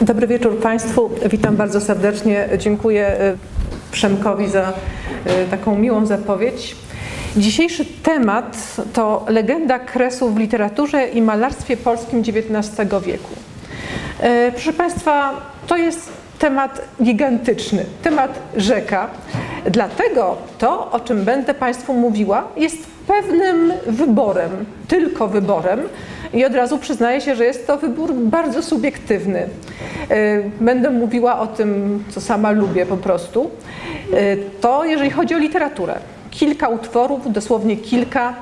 Dobry wieczór Państwu. Witam bardzo serdecznie. Dziękuję e, Przemkowi za e, taką miłą zapowiedź. Dzisiejszy temat to legenda kresów w literaturze i malarstwie polskim XIX wieku. E, proszę Państwa, to jest temat gigantyczny, temat rzeka. Dlatego to, o czym będę Państwu mówiła, jest pewnym wyborem, tylko wyborem. I od razu przyznaję się, że jest to wybór bardzo subiektywny. E, będę mówiła o tym, co sama lubię po prostu. E, to jeżeli chodzi o literaturę. Kilka utworów, dosłownie kilka.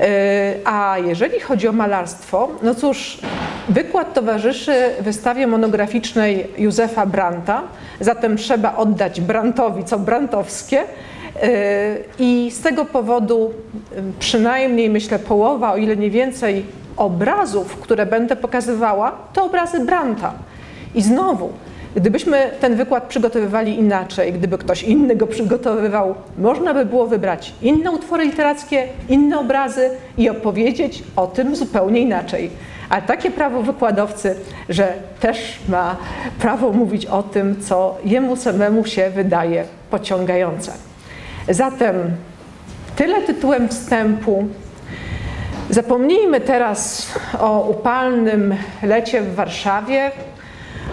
E, a jeżeli chodzi o malarstwo, no cóż, wykład towarzyszy wystawie monograficznej Józefa Branta, zatem trzeba oddać Brantowi co brantowskie. I z tego powodu przynajmniej myślę połowa, o ile nie więcej, obrazów, które będę pokazywała, to obrazy Branta. I znowu, gdybyśmy ten wykład przygotowywali inaczej, gdyby ktoś inny go przygotowywał, można by było wybrać inne utwory literackie, inne obrazy i opowiedzieć o tym zupełnie inaczej. Ale takie prawo wykładowcy, że też ma prawo mówić o tym, co jemu samemu się wydaje pociągające. Zatem tyle tytułem wstępu. Zapomnijmy teraz o upalnym lecie w Warszawie,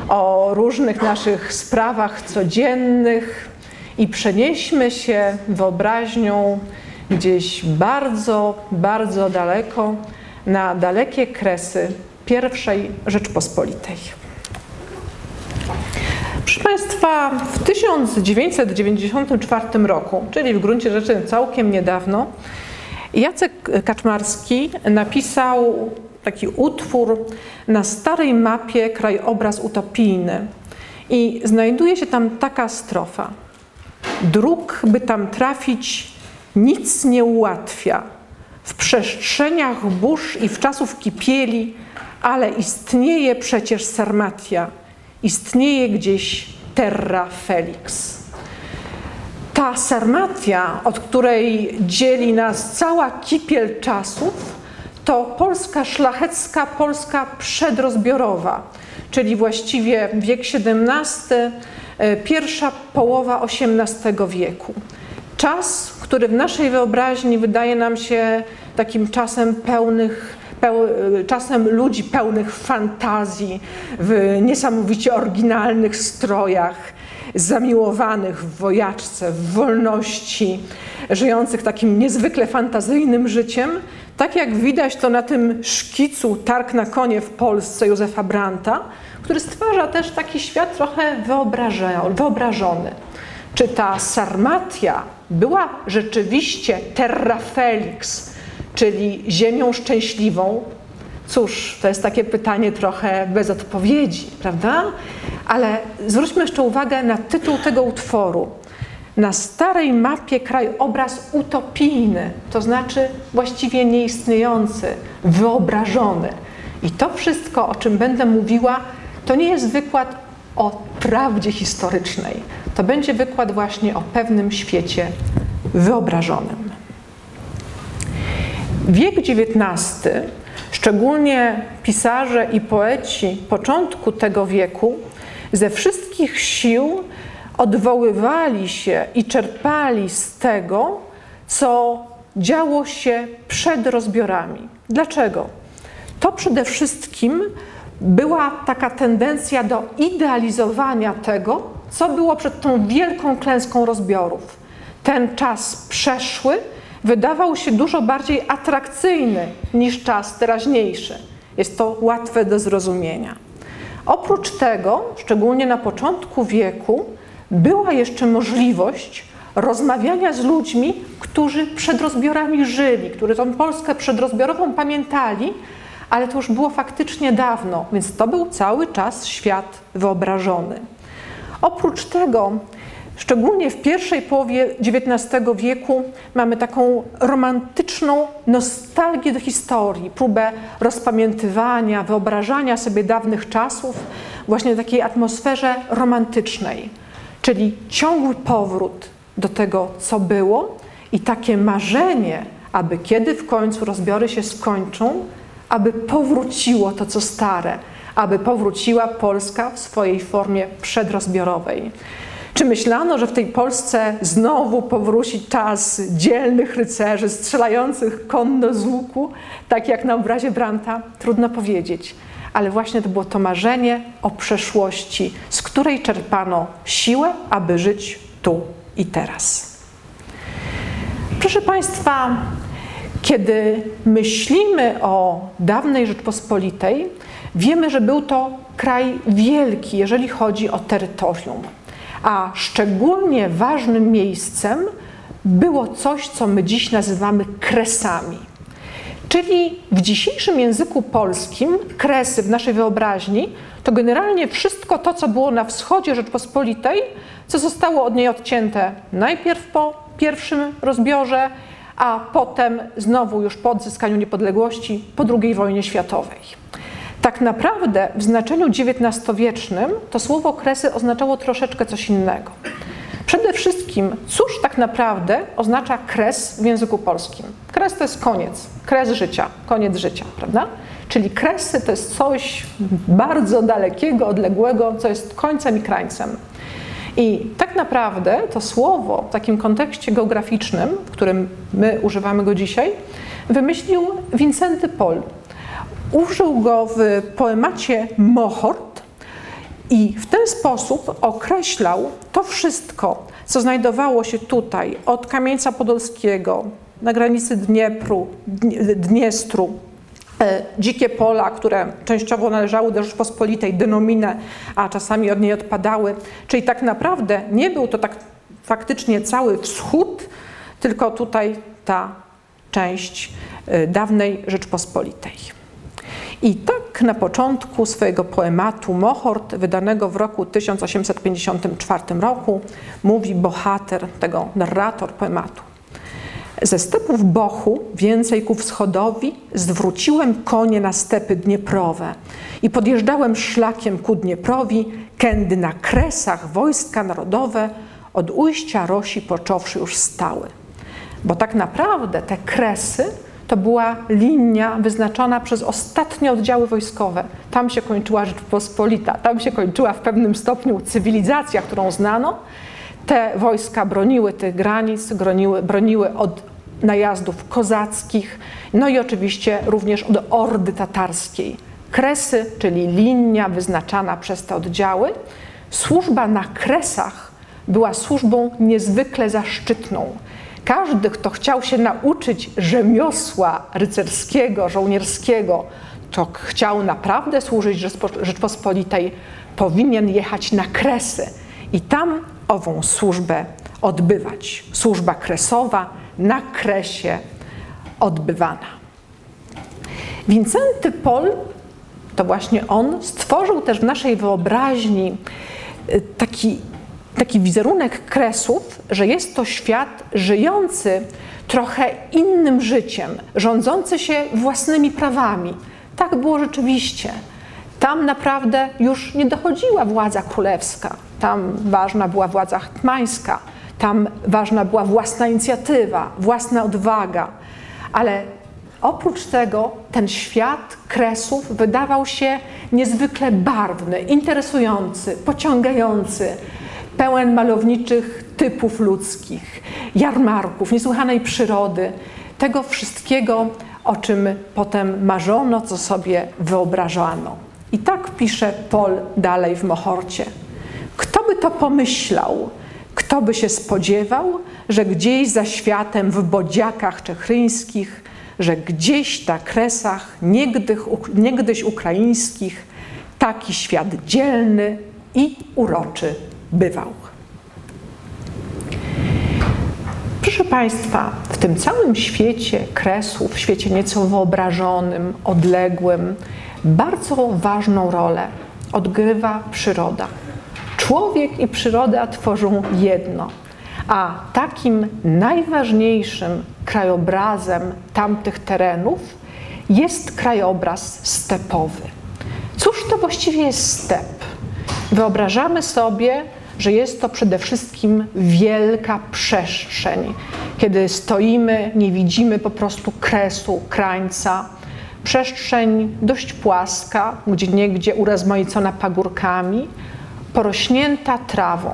o różnych naszych sprawach codziennych i przenieśmy się wyobraźnią gdzieś bardzo, bardzo daleko na dalekie kresy pierwszej Rzeczpospolitej. Proszę Państwa, w 1994 roku, czyli w gruncie rzeczy całkiem niedawno, Jacek Kaczmarski napisał taki utwór na starej mapie krajobraz utopijny i znajduje się tam taka strofa. Dróg, by tam trafić, nic nie ułatwia. W przestrzeniach burz i w czasów kipieli, ale istnieje przecież Sarmatia, istnieje gdzieś Terra Felix. Ta Sarmatia, od której dzieli nas cała kipiel czasów, to Polska szlachecka, Polska przedrozbiorowa, czyli właściwie wiek XVII, e, pierwsza połowa XVIII wieku. Czas, który w naszej wyobraźni wydaje nam się takim czasem pełnych peł, e, czasem ludzi pełnych fantazji, w niesamowicie oryginalnych strojach, zamiłowanych w wojaczce, w wolności, żyjących takim niezwykle fantazyjnym życiem, tak jak widać to na tym szkicu Targ na konie w Polsce Józefa Branta, który stwarza też taki świat trochę wyobrażony. Czy ta Sarmatia była rzeczywiście terra felix, czyli ziemią szczęśliwą? Cóż, to jest takie pytanie trochę bez odpowiedzi, prawda? Ale zwróćmy jeszcze uwagę na tytuł tego utworu. Na starej mapie krajobraz utopijny, to znaczy właściwie nieistniejący, wyobrażony. I to wszystko, o czym będę mówiła, to nie jest wykład o prawdzie historycznej. To będzie wykład właśnie o pewnym świecie wyobrażonym. Wiek XIX, szczególnie pisarze i poeci początku tego wieku, ze wszystkich sił odwoływali się i czerpali z tego, co działo się przed rozbiorami. Dlaczego? To przede wszystkim była taka tendencja do idealizowania tego, co było przed tą wielką klęską rozbiorów. Ten czas przeszły wydawał się dużo bardziej atrakcyjny niż czas teraźniejszy. Jest to łatwe do zrozumienia. Oprócz tego, szczególnie na początku wieku, była jeszcze możliwość rozmawiania z ludźmi, którzy przed rozbiorami żyli, którzy tą Polskę przedrozbiorową pamiętali, ale to już było faktycznie dawno, więc to był cały czas świat wyobrażony. Oprócz tego, szczególnie w pierwszej połowie XIX wieku, mamy taką romantyczną nostalgię do historii, próbę rozpamiętywania, wyobrażania sobie dawnych czasów, właśnie w takiej atmosferze romantycznej czyli ciągły powrót do tego, co było i takie marzenie, aby kiedy w końcu rozbiory się skończą, aby powróciło to, co stare, aby powróciła Polska w swojej formie przedrozbiorowej. Czy myślano, że w tej Polsce znowu powróci czas dzielnych rycerzy strzelających konno z łuku, tak jak na obrazie Branta? Trudno powiedzieć. Ale właśnie to było to marzenie o przeszłości, z której czerpano siłę, aby żyć tu i teraz. Proszę Państwa, kiedy myślimy o dawnej Rzeczpospolitej, wiemy, że był to kraj wielki, jeżeli chodzi o terytorium. A szczególnie ważnym miejscem było coś, co my dziś nazywamy kresami. Czyli w dzisiejszym języku polskim kresy w naszej wyobraźni to generalnie wszystko to, co było na wschodzie Rzeczpospolitej, co zostało od niej odcięte najpierw po pierwszym rozbiorze, a potem znowu już po odzyskaniu niepodległości po II wojnie światowej. Tak naprawdę w znaczeniu XIX-wiecznym to słowo kresy oznaczało troszeczkę coś innego. Przede wszystkim, cóż tak naprawdę oznacza kres w języku polskim? Kres to jest koniec, kres życia, koniec życia, prawda? Czyli kresy to jest coś bardzo dalekiego, odległego, co jest końcem i krańcem. I tak naprawdę to słowo w takim kontekście geograficznym, w którym my używamy go dzisiaj, wymyślił Wincenty Pol. Użył go w poemacie Mohort i w ten sposób określał to wszystko, co znajdowało się tutaj od Kamieńca Podolskiego na granicy Dniepru, Dniestru, e, dzikie pola, które częściowo należały do Rzeczpospolitej, denominę, a czasami od niej odpadały. Czyli tak naprawdę nie był to tak faktycznie cały wschód, tylko tutaj ta część e, dawnej Rzeczpospolitej. I tak na początku swojego poematu Mohort, wydanego w roku 1854 roku, mówi bohater, tego narrator poematu. Ze stepów Bochu, więcej ku wschodowi, zwróciłem konie na stepy Dnieprowe i podjeżdżałem szlakiem ku Dnieprowi, kędy na kresach wojska narodowe od ujścia Rosi począwszy już stały. Bo tak naprawdę te kresy to była linia wyznaczona przez ostatnie oddziały wojskowe. Tam się kończyła Rzeczpospolita, tam się kończyła w pewnym stopniu cywilizacja, którą znano. Te wojska broniły tych granic, broniły, broniły od najazdów kozackich, no i oczywiście również od ordy tatarskiej. Kresy, czyli linia wyznaczana przez te oddziały. Służba na kresach była służbą niezwykle zaszczytną każdy, kto chciał się nauczyć rzemiosła rycerskiego, żołnierskiego, to chciał naprawdę służyć Rzeczpospolitej, powinien jechać na Kresy i tam ową służbę odbywać. Służba kresowa na Kresie odbywana. Wincenty Pol, to właśnie on, stworzył też w naszej wyobraźni y, taki taki wizerunek kresów, że jest to świat żyjący trochę innym życiem, rządzący się własnymi prawami. Tak było rzeczywiście. Tam naprawdę już nie dochodziła władza królewska, tam ważna była władza hetmańska, tam ważna była własna inicjatywa, własna odwaga, ale oprócz tego ten świat kresów wydawał się niezwykle barwny, interesujący, pociągający, pełen malowniczych typów ludzkich, jarmarków, niesłychanej przyrody, tego wszystkiego, o czym potem marzono, co sobie wyobrażano. I tak pisze Pol dalej w Mohorcie. Kto by to pomyślał, kto by się spodziewał, że gdzieś za światem w bodziakach czechryńskich, że gdzieś na kresach niegdyś, niegdyś ukraińskich taki świat dzielny i uroczy bywał. Proszę Państwa, w tym całym świecie kresów, świecie nieco wyobrażonym, odległym, bardzo ważną rolę odgrywa przyroda. Człowiek i przyroda tworzą jedno, a takim najważniejszym krajobrazem tamtych terenów jest krajobraz stepowy. Cóż to właściwie jest step? Wyobrażamy sobie, że jest to przede wszystkim wielka przestrzeń. Kiedy stoimy, nie widzimy po prostu kresu, krańca. przestrzeń dość płaska, gdzie niegdzie urozmaicona pagórkami, porośnięta trawą.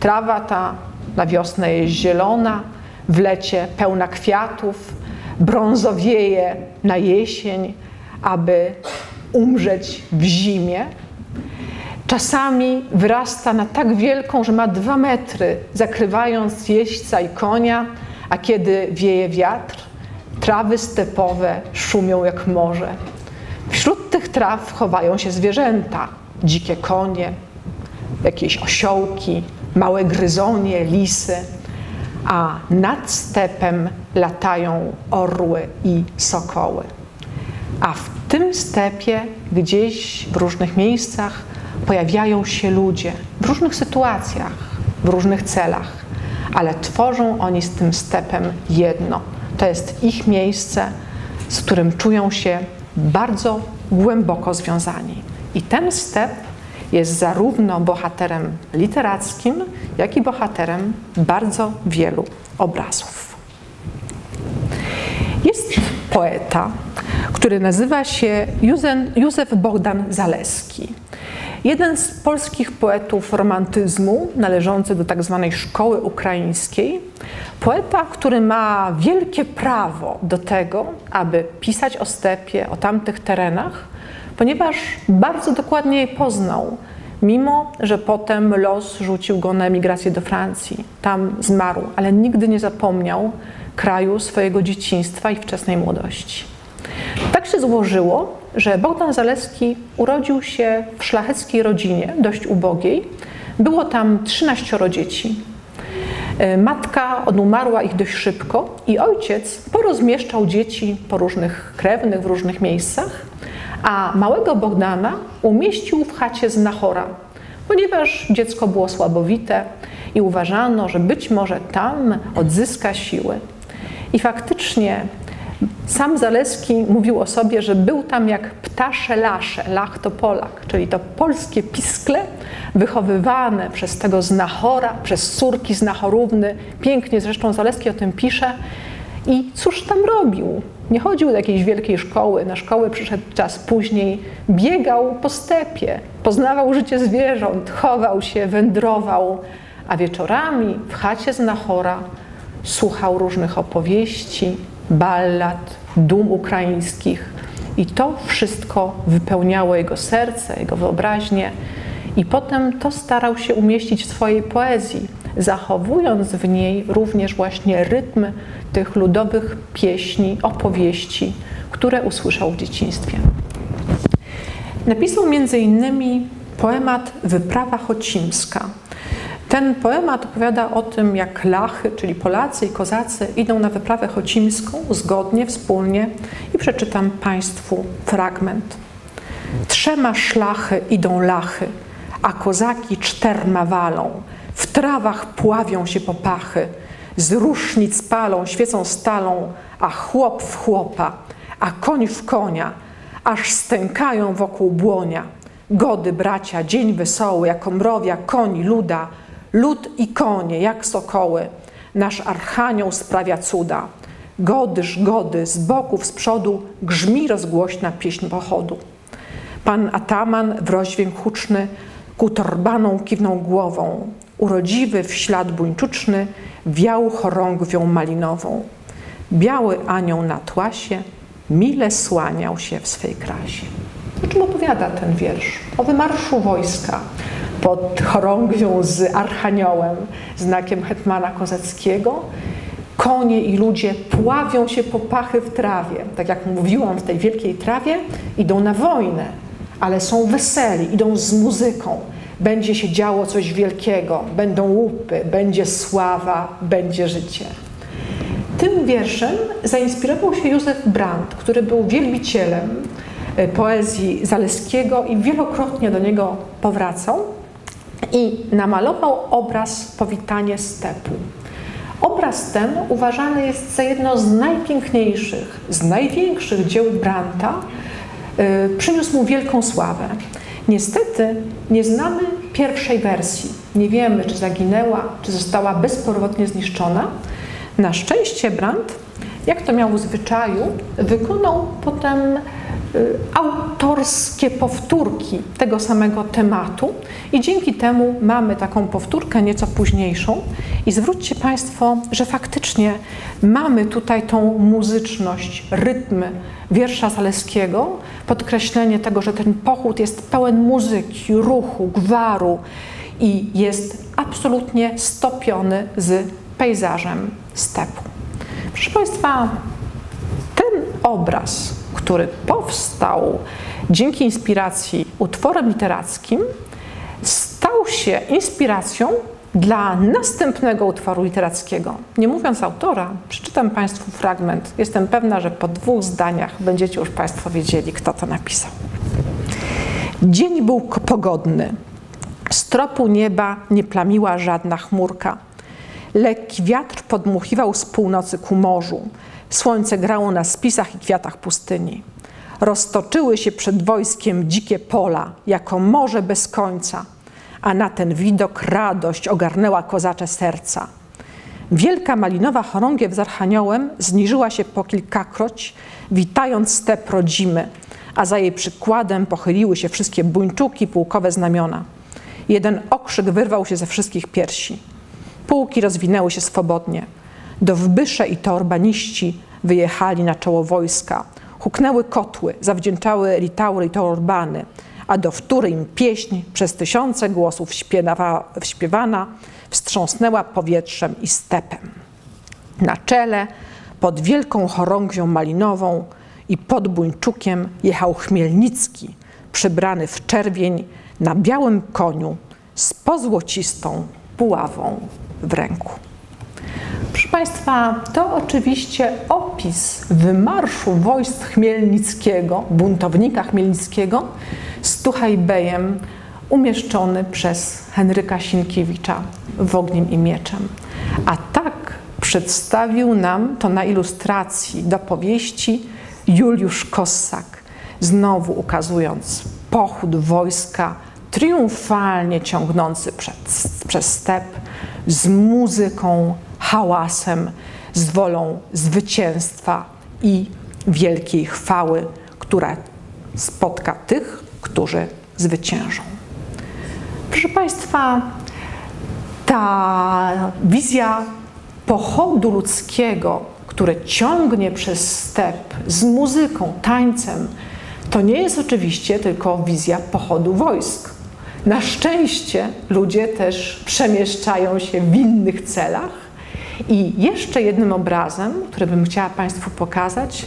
Trawa ta na wiosnę jest zielona, w lecie pełna kwiatów, brązowieje na jesień, aby umrzeć w zimie. Czasami wyrasta na tak wielką, że ma dwa metry, zakrywając jeźdźca i konia, a kiedy wieje wiatr, trawy stepowe szumią jak morze. Wśród tych traw chowają się zwierzęta, dzikie konie, jakieś osiołki, małe gryzonie, lisy, a nad stepem latają orły i sokoły. A w tym stepie gdzieś w różnych miejscach pojawiają się ludzie w różnych sytuacjach, w różnych celach, ale tworzą oni z tym stepem jedno. To jest ich miejsce, z którym czują się bardzo głęboko związani. I ten step jest zarówno bohaterem literackim, jak i bohaterem bardzo wielu obrazów. Jest poeta, który nazywa się Józef Bogdan Zaleski. Jeden z polskich poetów romantyzmu, należący do tzw. Tak szkoły ukraińskiej, poeta, który ma wielkie prawo do tego, aby pisać o stepie, o tamtych terenach, ponieważ bardzo dokładnie je poznał, mimo że potem los rzucił go na emigrację do Francji. Tam zmarł, ale nigdy nie zapomniał kraju swojego dzieciństwa i wczesnej młodości. Tak się złożyło, że Bogdan Zaleski urodził się w szlacheckiej rodzinie, dość ubogiej. Było tam 13 dzieci. E, matka odumarła ich dość szybko i ojciec porozmieszczał dzieci po różnych krewnych, w różnych miejscach, a małego Bogdana umieścił w chacie z Nachora, ponieważ dziecko było słabowite i uważano, że być może tam odzyska siły. I faktycznie sam Zaleski mówił o sobie, że był tam jak ptasze lasze, lach to Polak, czyli to polskie piskle wychowywane przez tego znachora, przez córki znachorówny. Pięknie zresztą Zaleski o tym pisze. I cóż tam robił? Nie chodził do jakiejś wielkiej szkoły, na szkołę przyszedł czas później, biegał po stepie, poznawał życie zwierząt, chował się, wędrował, a wieczorami w chacie znachora słuchał różnych opowieści, ballad, dum ukraińskich. I to wszystko wypełniało jego serce, jego wyobraźnię, i potem to starał się umieścić w swojej poezji, zachowując w niej również właśnie rytm tych ludowych pieśni, opowieści, które usłyszał w dzieciństwie. Napisał między innymi poemat Wyprawa Chocimska, ten poemat opowiada o tym, jak Lachy, czyli Polacy i Kozacy, idą na wyprawę chocimską zgodnie, wspólnie i przeczytam Państwu fragment. Trzema szlachy idą lachy, a kozaki czterma walą. W trawach pławią się popachy, z rusznic palą, świecą stalą, a chłop w chłopa, a koń w konia, aż stękają wokół błonia. Gody bracia, dzień wesoły, jako mrowia, koń, luda, Lud i konie, jak sokoły, nasz archanioł sprawia cuda. Godyż, gody, z boków, z przodu grzmi rozgłośna pieśń pochodu. Pan ataman w rozdźwięk huczny ku torbaną kiwnął głową. Urodziwy w ślad buńczuczny wiał chorągwią malinową. Biały anioł na tłasie mile słaniał się w swej krasie. O czym opowiada ten wiersz? O wymarszu wojska, pod chorągwią z archaniołem, znakiem hetmana kozackiego. Konie i ludzie pławią się po pachy w trawie. Tak jak mówiłam, w tej wielkiej trawie idą na wojnę, ale są weseli, idą z muzyką. Będzie się działo coś wielkiego, będą łupy, będzie sława, będzie życie. Tym wierszem zainspirował się Józef Brandt, który był wielbicielem e, poezji Zaleskiego i wielokrotnie do niego powracał i namalował obraz Powitanie stepu. Obraz ten uważany jest za jedno z najpiękniejszych, z największych dzieł Branta. Yy, przyniósł mu wielką sławę. Niestety nie znamy pierwszej wersji. Nie wiemy, czy zaginęła, czy została bezpowrotnie zniszczona. Na szczęście Brandt, jak to miał w zwyczaju, wykonał potem y, autorskie powtórki tego samego tematu i dzięki temu mamy taką powtórkę nieco późniejszą i zwróćcie Państwo, że faktycznie mamy tutaj tą muzyczność, rytmy wiersza Zaleskiego, podkreślenie tego, że ten pochód jest pełen muzyki, ruchu, gwaru i jest absolutnie stopiony z pejzażem stepu. Proszę Państwa, ten obraz, który powstał dzięki inspiracji utworem literackim, stał się inspiracją dla następnego utworu literackiego. Nie mówiąc autora, przeczytam Państwu fragment. Jestem pewna, że po dwóch zdaniach będziecie już Państwo wiedzieli, kto to napisał. Dzień był pogodny. Z tropu nieba nie plamiła żadna chmurka. Lekki wiatr podmuchiwał z północy ku morzu. Słońce grało na spisach i kwiatach pustyni. Roztoczyły się przed wojskiem dzikie pola, jako morze bez końca, a na ten widok radość ogarnęła kozacze serca. Wielka malinowa chorągiew z archaniołem zniżyła się po kilkakroć, witając step rodzimy, a za jej przykładem pochyliły się wszystkie buńczuki, pułkowe znamiona. Jeden okrzyk wyrwał się ze wszystkich piersi. Pułki rozwinęły się swobodnie. Dowbysze i torbaniści wyjechali na czoło wojska. Huknęły kotły, zawdzięczały litaury i torbany, a do wtóry im pieśń przez tysiące głosów śpiewa, śpiewana wstrząsnęła powietrzem i stepem. Na czele, pod wielką chorągwią malinową i pod buńczukiem jechał Chmielnicki, przybrany w czerwień na białym koniu z pozłocistą buławą w ręku. Proszę Państwa, to oczywiście opis wymarszu wojsk Chmielnickiego, buntownika Chmielnickiego z Tuchajbejem, umieszczony przez Henryka Sienkiewicza w Ogniem i Mieczem. A tak przedstawił nam to na ilustracji do powieści Juliusz Kossak, znowu ukazując pochód wojska triumfalnie ciągnący przed, przez step z muzyką, hałasem, z wolą zwycięstwa i wielkiej chwały, która spotka tych, którzy zwyciężą. Proszę Państwa, ta wizja pochodu ludzkiego, które ciągnie przez step z muzyką, tańcem, to nie jest oczywiście tylko wizja pochodu wojsk. Na szczęście ludzie też przemieszczają się w innych celach. I jeszcze jednym obrazem, który bym chciała Państwu pokazać,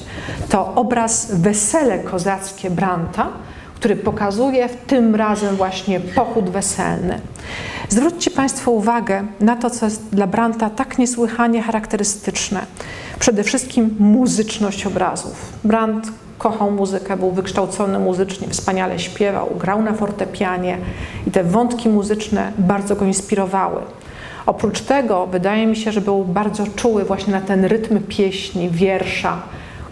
to obraz Wesele kozackie Branta, który pokazuje w tym razem właśnie pochód weselny. Zwróćcie Państwo uwagę na to, co jest dla Branta tak niesłychanie charakterystyczne. Przede wszystkim muzyczność obrazów. Brant kochał muzykę, był wykształcony muzycznie, wspaniale śpiewał, grał na fortepianie i te wątki muzyczne bardzo go inspirowały. Oprócz tego wydaje mi się, że był bardzo czuły właśnie na ten rytm pieśni, wiersza,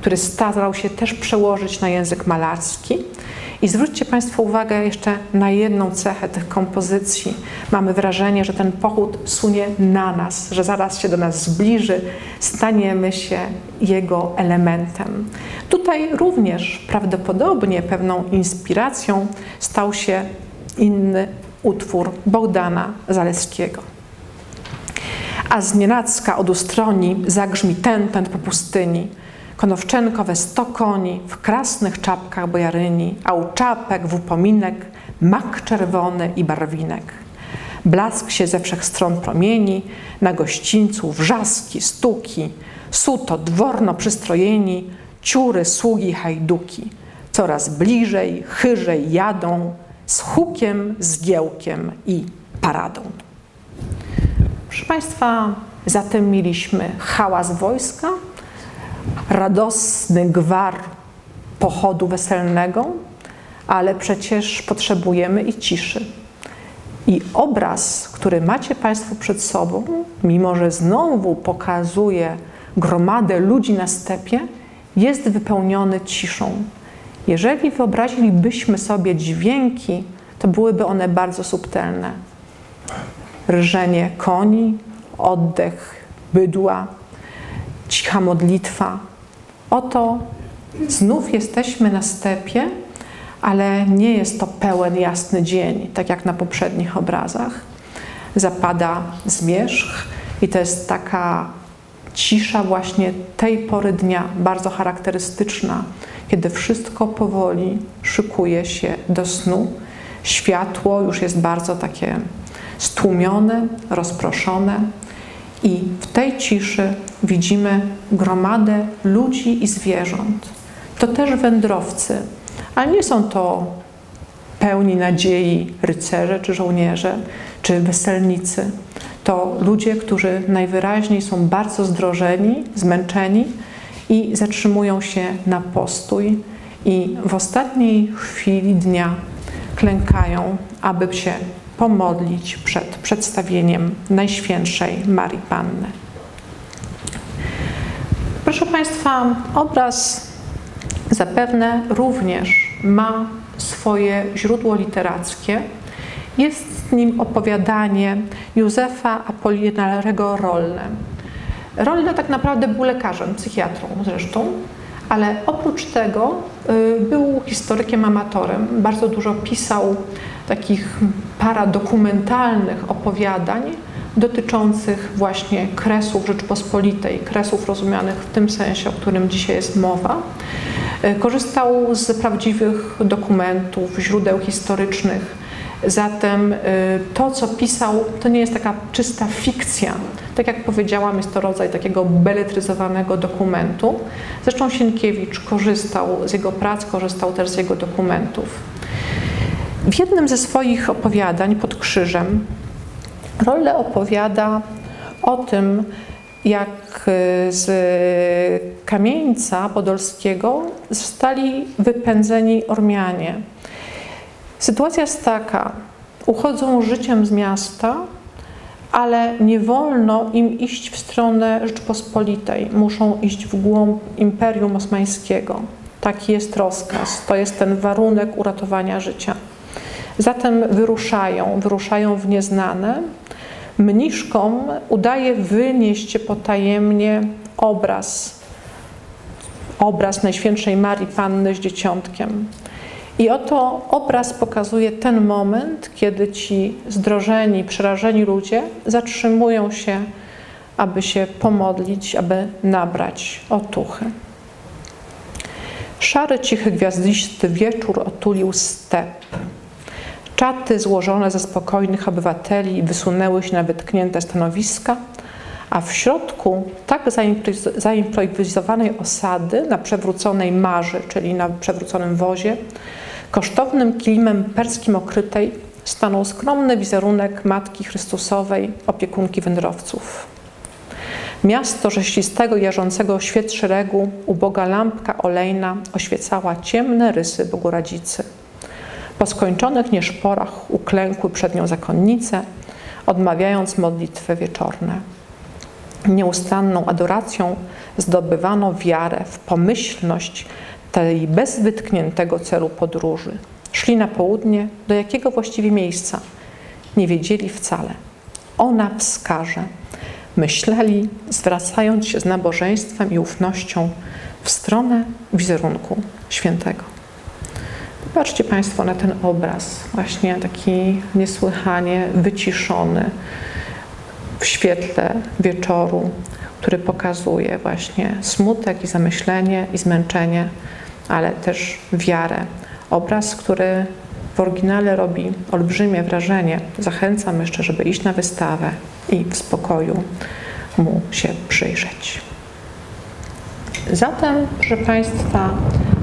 który starał się też przełożyć na język malarski. I zwróćcie Państwo uwagę jeszcze na jedną cechę tych kompozycji. Mamy wrażenie, że ten pochód sunie na nas, że zaraz się do nas zbliży, staniemy się jego elementem. Tutaj również prawdopodobnie pewną inspiracją stał się inny utwór Bogdana Zaleskiego. A z nienacka od ustroni zagrzmi tentent po pustyni, Konowczenko we sto koni, w krasnych czapkach bojaryni, a u czapek w upominek mak czerwony i barwinek. Blask się ze wszech stron promieni, na gościńcu wrzaski, stuki, suto dworno przystrojeni, ciury, sługi, hajduki. Coraz bliżej, chyżej jadą, z hukiem, zgiełkiem i paradą. Proszę Państwa, zatem mieliśmy hałas wojska, radosny gwar pochodu weselnego, ale przecież potrzebujemy i ciszy. I obraz, który macie Państwo przed sobą, mimo że znowu pokazuje gromadę ludzi na stepie, jest wypełniony ciszą. Jeżeli wyobrazilibyśmy sobie dźwięki, to byłyby one bardzo subtelne. Rżenie koni, oddech bydła, cicha modlitwa. Oto Znów jesteśmy na stepie, ale nie jest to pełen jasny dzień, tak jak na poprzednich obrazach. Zapada zmierzch i to jest taka cisza właśnie tej pory dnia, bardzo charakterystyczna, kiedy wszystko powoli szykuje się do snu. Światło już jest bardzo takie stłumione, rozproszone, i w tej ciszy widzimy gromadę ludzi i zwierząt. To też wędrowcy, ale nie są to pełni nadziei rycerze czy żołnierze, czy weselnicy. To ludzie, którzy najwyraźniej są bardzo zdrożeni, zmęczeni i zatrzymują się na postój i w ostatniej chwili dnia klękają, aby się pomodlić przed przedstawieniem Najświętszej Marii Panny. Proszę Państwa, obraz zapewne również ma swoje źródło literackie. Jest nim opowiadanie Józefa Apolinarego Rolne. Rolne tak naprawdę był lekarzem, psychiatrą zresztą, ale oprócz tego y, był historykiem amatorem. Bardzo dużo pisał takich paradokumentalnych opowiadań dotyczących właśnie kresów Rzeczpospolitej, kresów rozumianych w tym sensie, o którym dzisiaj jest mowa. Y, korzystał z prawdziwych dokumentów, źródeł historycznych. Zatem y, to, co pisał, to nie jest taka czysta fikcja, tak jak powiedziałam, jest to rodzaj takiego beletryzowanego dokumentu. Zresztą Sienkiewicz korzystał z jego prac, korzystał też z jego dokumentów. W jednym ze swoich opowiadań pod krzyżem Rolle opowiada o tym, jak z kamieńca podolskiego zostali wypędzeni Ormianie. Sytuacja jest taka, uchodzą życiem z miasta, ale nie wolno im iść w stronę Rzeczpospolitej. Muszą iść w głąb Imperium Osmańskiego. Taki jest rozkaz, to jest ten warunek uratowania życia. Zatem wyruszają, wyruszają w nieznane. Mniszkom udaje wynieść potajemnie obraz, obraz Najświętszej Marii Panny z Dzieciątkiem. I oto obraz pokazuje ten moment, kiedy ci zdrożeni, przerażeni ludzie zatrzymują się, aby się pomodlić, aby nabrać otuchy. Szary, cichy, gwiazdisty wieczór otulił step. Czaty złożone ze spokojnych obywateli wysunęły się na wytknięte stanowiska, a w środku tak zaimprowizowanej osady na przewróconej marzy, czyli na przewróconym wozie, Kosztownym kilimem perskim okrytej stanął skromny wizerunek Matki Chrystusowej, opiekunki wędrowców. Miasto rześlistego, jarzącego świec szeregu, uboga lampka olejna oświecała ciemne rysy Bogoradzicy. Po skończonych nieszporach uklękły przed nią zakonnice, odmawiając modlitwy wieczorne. Nieustanną adoracją zdobywano wiarę w pomyślność tej bez wytkniętego celu podróży. Szli na południe, do jakiego właściwie miejsca? Nie wiedzieli wcale. Ona wskaże. Myśleli, zwracając się z nabożeństwem i ufnością w stronę wizerunku świętego. Popatrzcie Państwo na ten obraz, właśnie taki niesłychanie wyciszony w świetle wieczoru, który pokazuje właśnie smutek i zamyślenie i zmęczenie ale też wiarę. Obraz, który w oryginale robi olbrzymie wrażenie. Zachęcam jeszcze, żeby iść na wystawę i w spokoju mu się przyjrzeć. Zatem, proszę Państwa,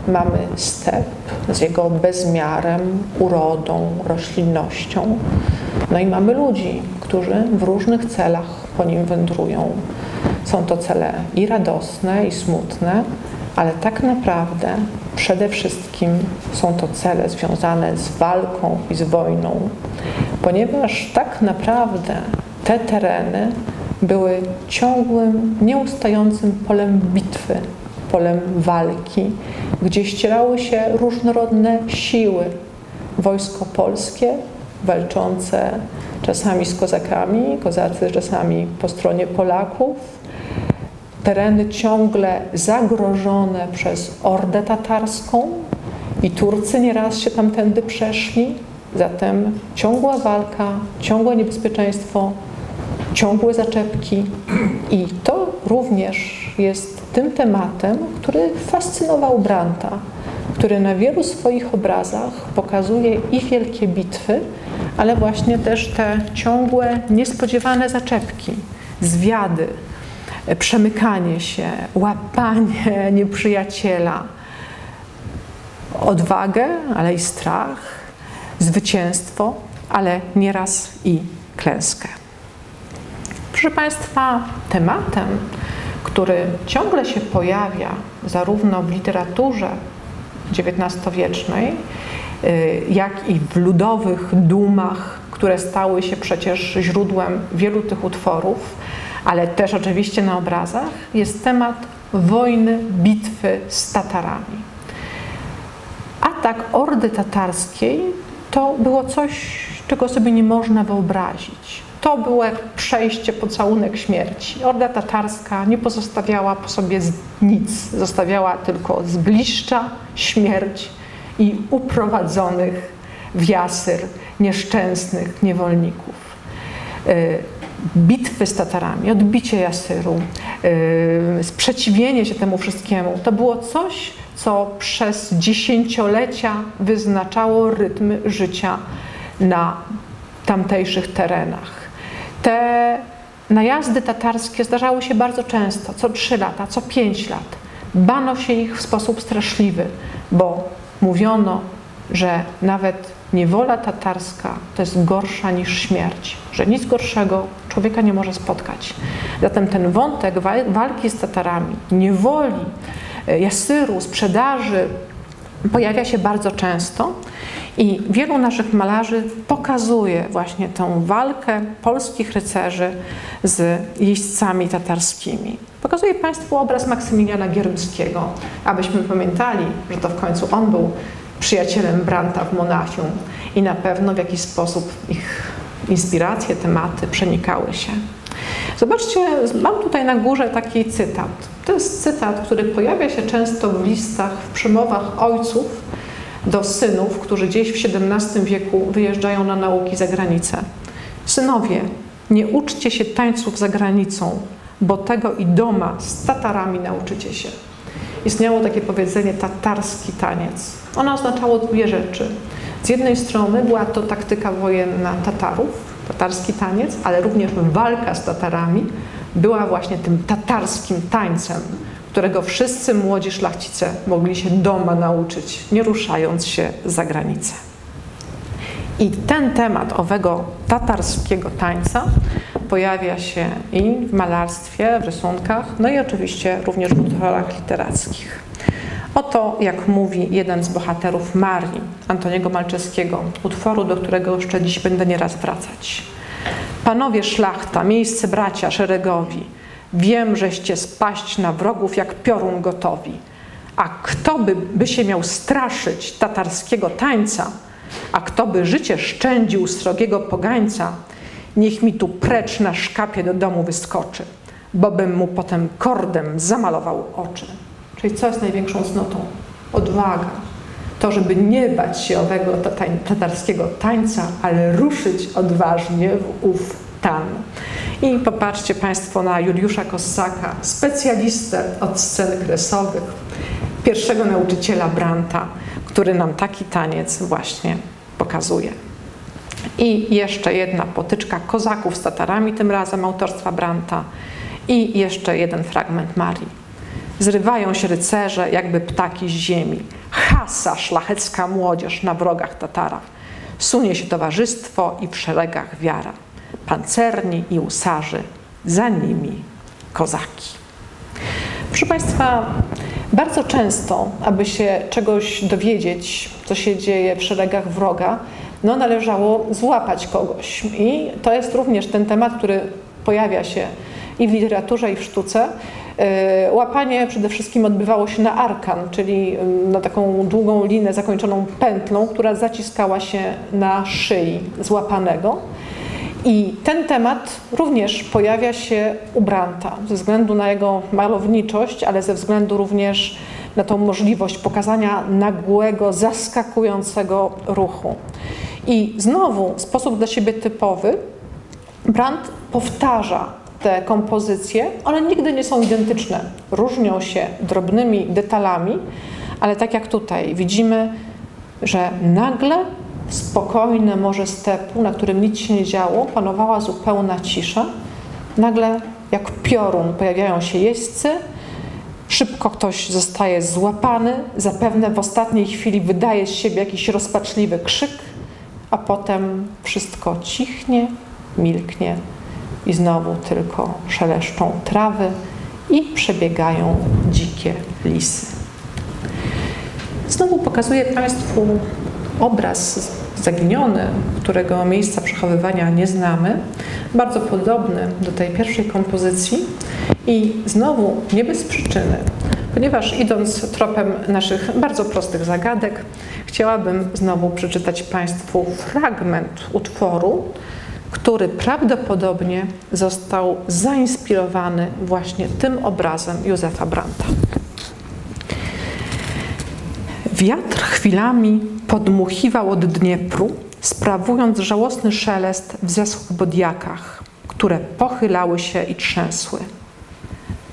mamy step z jego bezmiarem, urodą, roślinnością. No i mamy ludzi, którzy w różnych celach po nim wędrują. Są to cele i radosne, i smutne, ale tak naprawdę przede wszystkim są to cele związane z walką i z wojną, ponieważ tak naprawdę te tereny były ciągłym, nieustającym polem bitwy, polem walki, gdzie ścierały się różnorodne siły. Wojsko polskie walczące czasami z kozakami, kozacy czasami po stronie Polaków, tereny ciągle zagrożone przez Ordę Tatarską i Turcy nieraz się tamtędy przeszli. Zatem ciągła walka, ciągłe niebezpieczeństwo, ciągłe zaczepki i to również jest tym tematem, który fascynował Branta, który na wielu swoich obrazach pokazuje i wielkie bitwy, ale właśnie też te ciągłe, niespodziewane zaczepki, zwiady, przemykanie się, łapanie nieprzyjaciela, odwagę, ale i strach, zwycięstwo, ale nieraz i klęskę. Proszę Państwa, tematem, który ciągle się pojawia zarówno w literaturze XIX-wiecznej, y, jak i w ludowych dumach, które stały się przecież źródłem wielu tych utworów, ale też oczywiście na obrazach, jest temat wojny, bitwy z Tatarami. Atak Ordy Tatarskiej to było coś, czego sobie nie można wyobrazić. To było jak przejście pocałunek śmierci. Orda tatarska nie pozostawiała po sobie nic, zostawiała tylko zbliszcza, śmierć i uprowadzonych w jasyr nieszczęsnych niewolników. Bitwy z Tatarami, odbicie Jasyru, e, sprzeciwienie się temu wszystkiemu, to było coś, co przez dziesięciolecia wyznaczało rytmy życia na tamtejszych terenach. Te najazdy tatarskie zdarzały się bardzo często, co trzy lata, co pięć lat. Bano się ich w sposób straszliwy, bo mówiono, że nawet niewola tatarska to jest gorsza niż śmierć, że nic gorszego człowieka nie może spotkać. Zatem ten wątek walki z Tatarami, niewoli, e, jasyru, sprzedaży pojawia się bardzo często i wielu naszych malarzy pokazuje właśnie tę walkę polskich rycerzy z jeźdźcami tatarskimi. Pokazuje Państwu obraz Maksymiliana Gierymskiego, abyśmy pamiętali, że to w końcu on był przyjacielem Branta w Monachium i na pewno w jakiś sposób ich inspiracje, tematy przenikały się. Zobaczcie, mam tutaj na górze taki cytat. To jest cytat, który pojawia się często w listach, w przemowach ojców do synów, którzy gdzieś w XVII wieku wyjeżdżają na nauki za granicę. Synowie, nie uczcie się tańców za granicą, bo tego i doma z Tatarami nauczycie się. Istniało takie powiedzenie tatarski taniec. Ono oznaczało dwie rzeczy. Z jednej strony była to taktyka wojenna Tatarów, tatarski taniec, ale również walka z Tatarami była właśnie tym tatarskim tańcem, którego wszyscy młodzi szlachcice mogli się doma nauczyć, nie ruszając się za granicę. I ten temat owego tatarskiego tańca pojawia się i w malarstwie, w rysunkach, no i oczywiście również w utworach literackich. Oto, jak mówi jeden z bohaterów Marii, Antoniego Malczeskiego, utworu, do którego jeszcze dziś będę nieraz wracać. Panowie szlachta, miejsce bracia szeregowi, Wiem, żeście spaść na wrogów jak piorun gotowi. A kto by, by się miał straszyć tatarskiego tańca, a kto by życie szczędził srogiego pogańca, niech mi tu precz na szkapie do domu wyskoczy, bo bym mu potem kordem zamalował oczy. Czyli co jest największą cnotą? Odwaga. To, żeby nie bać się owego tatarskiego tańca, ale ruszyć odważnie w ów tan. I popatrzcie Państwo na Juliusza Kossaka, specjalistę od scen kresowych, pierwszego nauczyciela Branta, który nam taki taniec właśnie pokazuje. I jeszcze jedna potyczka kozaków z Tatarami, tym razem autorstwa Branta. I jeszcze jeden fragment Marii. Zrywają się rycerze, jakby ptaki z ziemi. Hasa szlachecka młodzież na wrogach Tatara. Sunie się towarzystwo i w szeregach wiara pancerni i usarzy, za nimi kozaki. Proszę Państwa, bardzo często, aby się czegoś dowiedzieć, co się dzieje w szeregach wroga, no należało złapać kogoś. I to jest również ten temat, który pojawia się i w literaturze, i w sztuce. E, łapanie przede wszystkim odbywało się na arkan, czyli na taką długą linę zakończoną pętlą, która zaciskała się na szyi złapanego. I ten temat również pojawia się u Branta ze względu na jego malowniczość, ale ze względu również na tą możliwość pokazania nagłego, zaskakującego ruchu. I znowu, w sposób dla siebie typowy, Brandt powtarza te kompozycje, one nigdy nie są identyczne. Różnią się drobnymi detalami, ale tak jak tutaj widzimy, że nagle spokojne morze stepu, na którym nic się nie działo, panowała zupełna cisza. Nagle jak piorun pojawiają się jeźdźcy, szybko ktoś zostaje złapany, zapewne w ostatniej chwili wydaje z siebie jakiś rozpaczliwy krzyk, a potem wszystko cichnie, milknie i znowu tylko szeleszczą trawy i przebiegają dzikie lisy. Znowu pokazuję Państwu obraz zaginiony, którego miejsca przechowywania nie znamy, bardzo podobny do tej pierwszej kompozycji i znowu nie bez przyczyny, ponieważ idąc tropem naszych bardzo prostych zagadek, chciałabym znowu przeczytać Państwu fragment utworu, który prawdopodobnie został zainspirowany właśnie tym obrazem Józefa Branta. Wiatr chwilami podmuchiwał od Dniepru, sprawując żałosny szelest w zeschłych bodiakach, które pochylały się i trzęsły.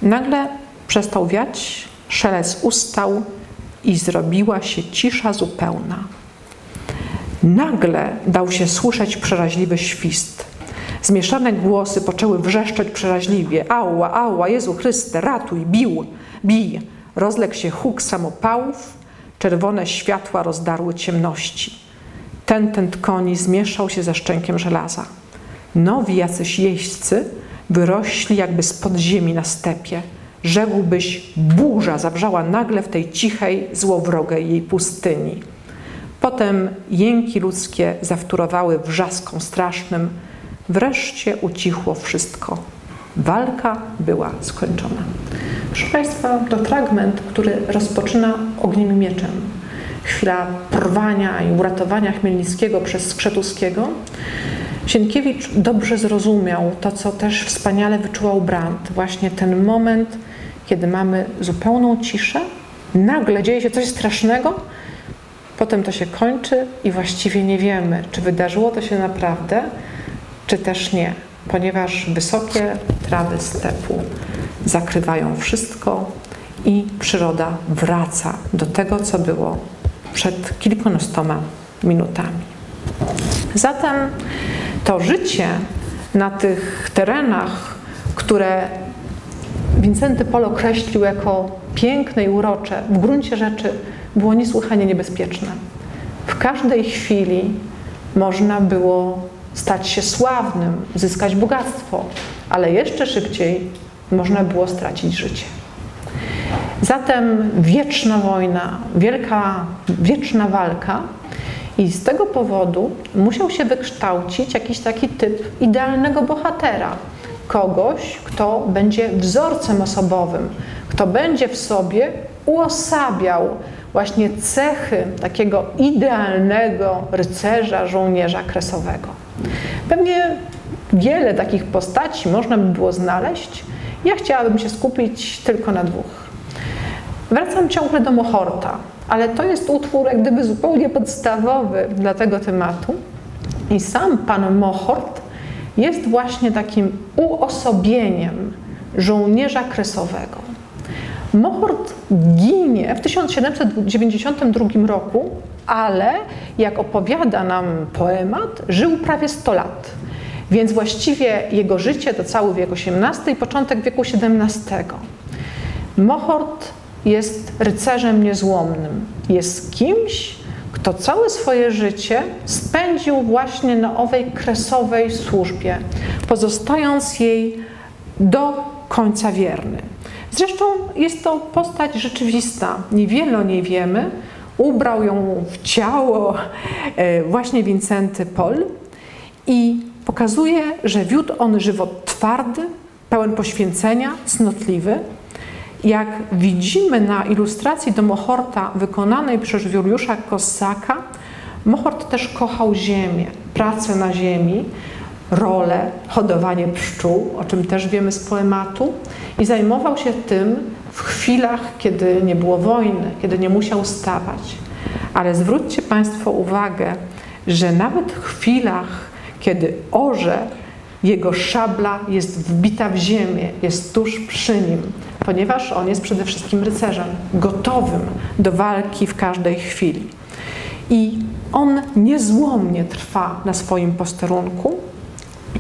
Nagle przestał wiać, szelest ustał i zrobiła się cisza zupełna. Nagle dał się słyszeć przeraźliwy świst. Zmieszane głosy poczęły wrzeszczeć przeraźliwie. Ała, ała, Jezu Chryste, ratuj, bił, bij. Rozległ się huk samopałów, czerwone światła rozdarły ciemności. Ten tent koni zmieszał się ze szczękiem żelaza. Nowi jacyś jeźdźcy wyrośli jakby z podziemi na stepie. Rzekłbyś, burza zawrzała nagle w tej cichej, złowrogej jej pustyni. Potem jęki ludzkie zawtórowały wrzaską strasznym. Wreszcie ucichło wszystko. Walka była skończona. Proszę Państwa, to fragment, który rozpoczyna ogniem i mieczem. Chwila porwania i uratowania Chmielnickiego przez Skrzetuskiego. Sienkiewicz dobrze zrozumiał to, co też wspaniale wyczuwał Brandt. Właśnie ten moment, kiedy mamy zupełną ciszę, nagle dzieje się coś strasznego, potem to się kończy i właściwie nie wiemy, czy wydarzyło to się naprawdę, czy też nie, ponieważ wysokie trawy stepu zakrywają wszystko i przyroda wraca do tego, co było przed kilkunastoma minutami. Zatem to życie na tych terenach, które Wincenty Pol określił jako piękne i urocze, w gruncie rzeczy było niesłychanie niebezpieczne. W każdej chwili można było stać się sławnym, zyskać bogactwo, ale jeszcze szybciej można było stracić życie. Zatem wieczna wojna, wielka, wieczna walka i z tego powodu musiał się wykształcić jakiś taki typ idealnego bohatera. Kogoś, kto będzie wzorcem osobowym, kto będzie w sobie uosabiał właśnie cechy takiego idealnego rycerza, żołnierza kresowego. Pewnie wiele takich postaci można by było znaleźć, ja chciałabym się skupić tylko na dwóch. Wracam ciągle do Mohorta, ale to jest utwór jak gdyby zupełnie podstawowy dla tego tematu. I sam pan Mohort jest właśnie takim uosobieniem żołnierza kresowego. Mohort ginie w 1792 roku, ale jak opowiada nam poemat, żył prawie 100 lat. Więc właściwie jego życie to cały wiek XVIII i początek wieku XVII. Mohort jest rycerzem niezłomnym. Jest kimś, kto całe swoje życie spędził właśnie na owej kresowej służbie, pozostając jej do końca wierny. Zresztą jest to postać rzeczywista. Niewiele o niej wiemy. Ubrał ją w ciało e, właśnie Wincenty Pol i pokazuje, że wiódł on żywot twardy, pełen poświęcenia, cnotliwy. Jak widzimy na ilustracji do Mohorta wykonanej przez Juliusza Kossaka, Mohort też kochał ziemię, pracę na ziemi. rolę, hodowanie pszczół, o czym też wiemy z poematu, i zajmował się tym w chwilach, kiedy nie było wojny, kiedy nie musiał stawać. Ale zwróćcie Państwo uwagę, że nawet w chwilach, kiedy orze, jego szabla jest wbita w ziemię, jest tuż przy nim, ponieważ on jest przede wszystkim rycerzem, gotowym do walki w każdej chwili. I on niezłomnie trwa na swoim posterunku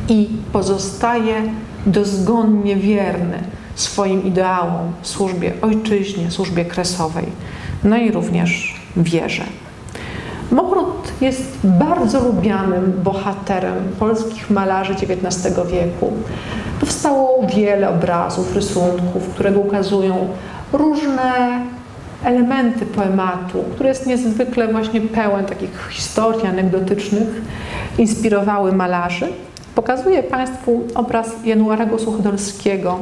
i pozostaje dozgonnie wierny swoim ideałom, służbie ojczyźnie, służbie kresowej, no i również wierze. Mohrut jest bardzo lubianym bohaterem polskich malarzy XIX wieku. Powstało wiele obrazów, rysunków, które ukazują różne elementy poematu, który jest niezwykle właśnie pełen takich historii anegdotycznych, inspirowały malarzy. Pokazuję Państwu obraz Januarego Suchodolskiego.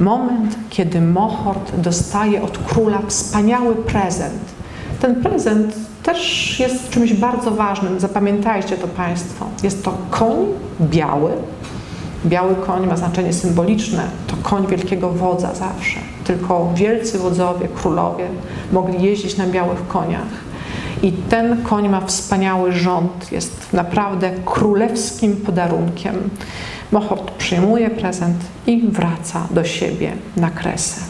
Moment, kiedy Mohort dostaje od króla wspaniały prezent. Ten prezent też jest czymś bardzo ważnym, zapamiętajcie to Państwo. Jest to koń biały. Biały koń ma znaczenie symboliczne, to koń wielkiego wodza zawsze. Tylko wielcy wodzowie, królowie mogli jeździć na białych koniach. I ten koń ma wspaniały rząd, jest naprawdę królewskim podarunkiem. Mohort przyjmuje prezent i wraca do siebie na kresę.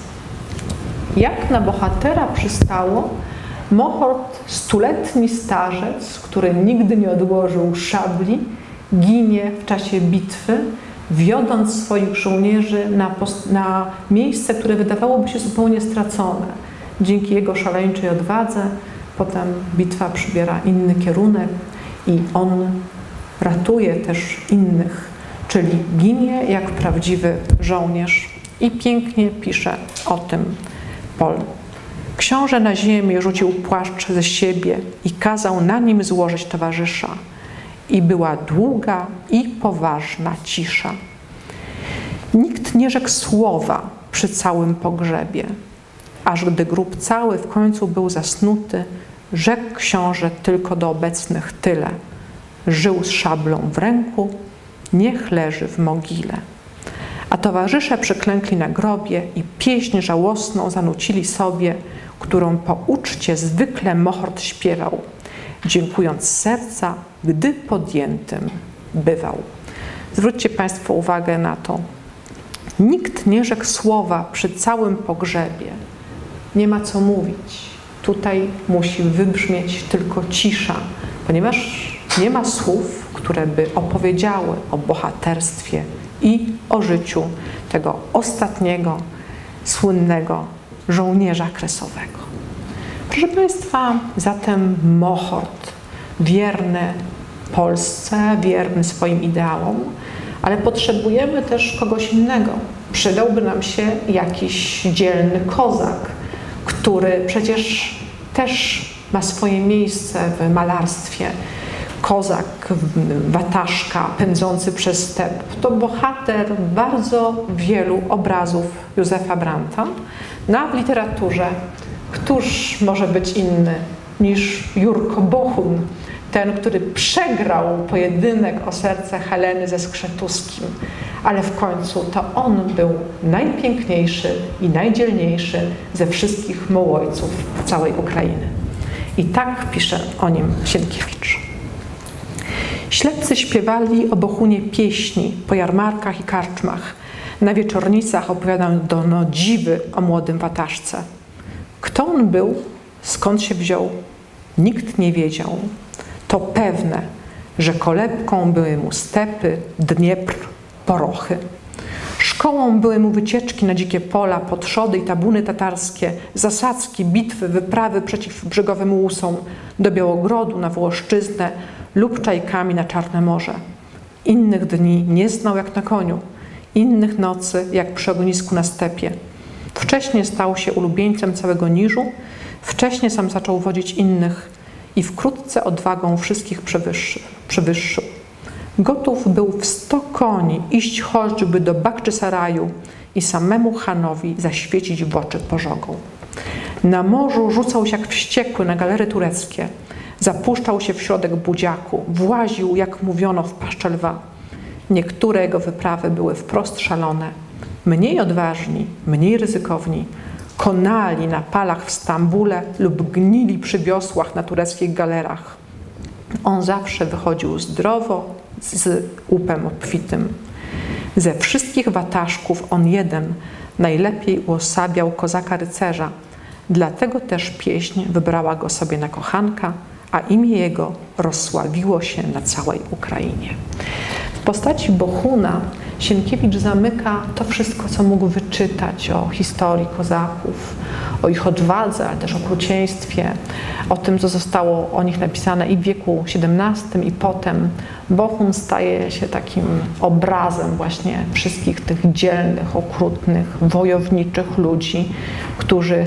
Jak na bohatera przystało, Mohort, stuletni starzec, który nigdy nie odłożył szabli, ginie w czasie bitwy, wiodąc swoich żołnierzy na, na miejsce, które wydawałoby się zupełnie stracone. Dzięki jego szaleńczej odwadze potem bitwa przybiera inny kierunek i on ratuje też innych, czyli ginie jak prawdziwy żołnierz i pięknie pisze o tym Pol. Książę na ziemię rzucił płaszcz ze siebie i kazał na nim złożyć towarzysza. I była długa i poważna cisza. Nikt nie rzekł słowa przy całym pogrzebie, aż gdy grób cały w końcu był zasnuty, rzekł książę tylko do obecnych tyle. Żył z szablą w ręku, niech leży w mogile. A towarzysze przyklękli na grobie i pieśń żałosną zanucili sobie, którą po uczcie zwykle Mohort śpiewał, dziękując serca, gdy podjętym bywał. Zwróćcie Państwo uwagę na to. Nikt nie rzekł słowa przy całym pogrzebie. Nie ma co mówić. Tutaj musi wybrzmieć tylko cisza, ponieważ nie ma słów, które by opowiedziały o bohaterstwie i o życiu tego ostatniego, słynnego żołnierza kresowego. Proszę Państwa, zatem Mohort, wierny Polsce, wierny swoim ideałom, ale potrzebujemy też kogoś innego. Przydałby nam się jakiś dzielny kozak, który przecież też ma swoje miejsce w malarstwie. Kozak, wataszka pędzący przez step to bohater bardzo wielu obrazów Józefa Branta. No a w literaturze, któż może być inny niż Jurko Bohun, ten, który przegrał pojedynek o serce Heleny ze Skrzetuskim, ale w końcu to on był najpiękniejszy i najdzielniejszy ze wszystkich mołojców całej Ukrainy. I tak pisze o nim Sienkiewicz. Ślepcy śpiewali o Bohunie pieśni po jarmarkach i karczmach. Na wieczornicach opowiadano dziwy o młodym wataszce. Kto on był, skąd się wziął, nikt nie wiedział. To pewne, że kolebką były mu stepy, Dniepr, porochy. Szkołą były mu wycieczki na dzikie pola, podszody i tabuny tatarskie, zasadzki, bitwy, wyprawy przeciw brzegowym łusom, do Białogrodu, na Włoszczyznę lub czajkami na Czarne Morze. Innych dni nie znał jak na koniu, innych nocy jak przy ognisku na stepie. Wcześniej stał się ulubieńcem całego Niżu, wcześniej sam zaczął wodzić innych i wkrótce odwagą wszystkich przewyższył. Gotów był w sto koni iść choćby do Bakczysaraju i samemu Hanowi zaświecić w oczy pożogą. Na morzu rzucał się jak wściekły na galery tureckie, zapuszczał się w środek budziaku, właził, jak mówiono, w paszczę lwa. Niektóre jego wyprawy były wprost szalone. Mniej odważni, mniej ryzykowni konali na palach w Stambule lub gnili przy wiosłach na tureckich galerach. On zawsze wychodził zdrowo, z łupem obfitym. Ze wszystkich wataszków on jeden najlepiej uosabiał kozaka rycerza, dlatego też pieśń wybrała go sobie na kochanka, a imię jego rozsławiło się na całej Ukrainie. Postaci Bohuna Sienkiewicz zamyka to wszystko, co mógł wyczytać o historii kozaków, o ich odwadze, ale też okrucieństwie, o tym, co zostało o nich napisane i w wieku XVII i potem. Bohun staje się takim obrazem właśnie wszystkich tych dzielnych, okrutnych, wojowniczych ludzi, którzy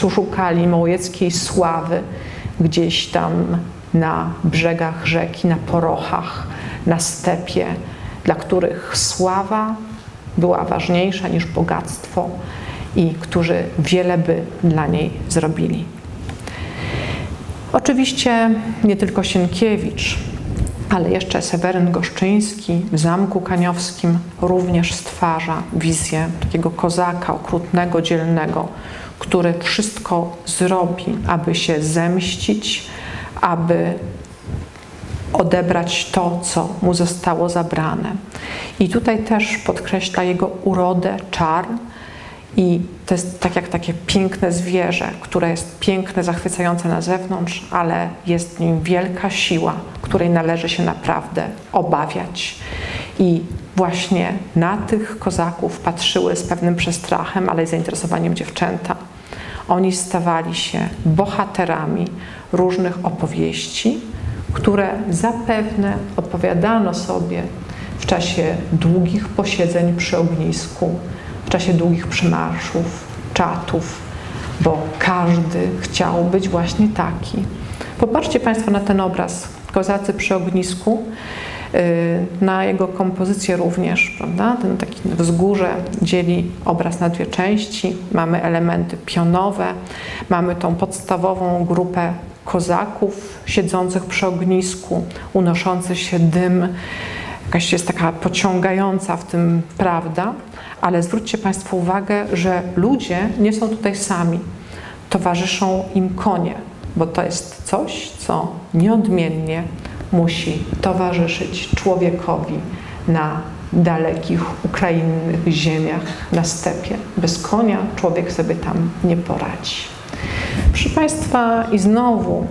szukali małojeckiej sławy gdzieś tam na brzegach rzeki, na porochach, na stepie, dla których sława była ważniejsza niż bogactwo i którzy wiele by dla niej zrobili. Oczywiście nie tylko Sienkiewicz, ale jeszcze Seweryn Goszczyński w Zamku Kaniowskim również stwarza wizję takiego kozaka okrutnego, dzielnego, który wszystko zrobi, aby się zemścić, aby odebrać to, co mu zostało zabrane. I tutaj też podkreśla jego urodę, czar. I to jest tak jak takie piękne zwierzę, które jest piękne, zachwycające na zewnątrz, ale jest w nim wielka siła, której należy się naprawdę obawiać. I właśnie na tych kozaków patrzyły z pewnym przestrachem, ale i zainteresowaniem dziewczęta. Oni stawali się bohaterami różnych opowieści, które zapewne opowiadano sobie w czasie długich posiedzeń przy ognisku, w czasie długich przymarszów, czatów, bo każdy chciał być właśnie taki. Popatrzcie Państwo na ten obraz Kozacy przy ognisku, y, na jego kompozycję również, prawda? Ten taki wzgórze dzieli obraz na dwie części. Mamy elementy pionowe, mamy tą podstawową grupę kozaków siedzących przy ognisku, unoszący się dym. Jakaś jest taka pociągająca w tym prawda, ale zwróćcie Państwo uwagę, że ludzie nie są tutaj sami. Towarzyszą im konie, bo to jest coś, co nieodmiennie musi towarzyszyć człowiekowi na dalekich ukrainnych ziemiach, na stepie. Bez konia człowiek sobie tam nie poradzi. Proszę Państwa, i znowu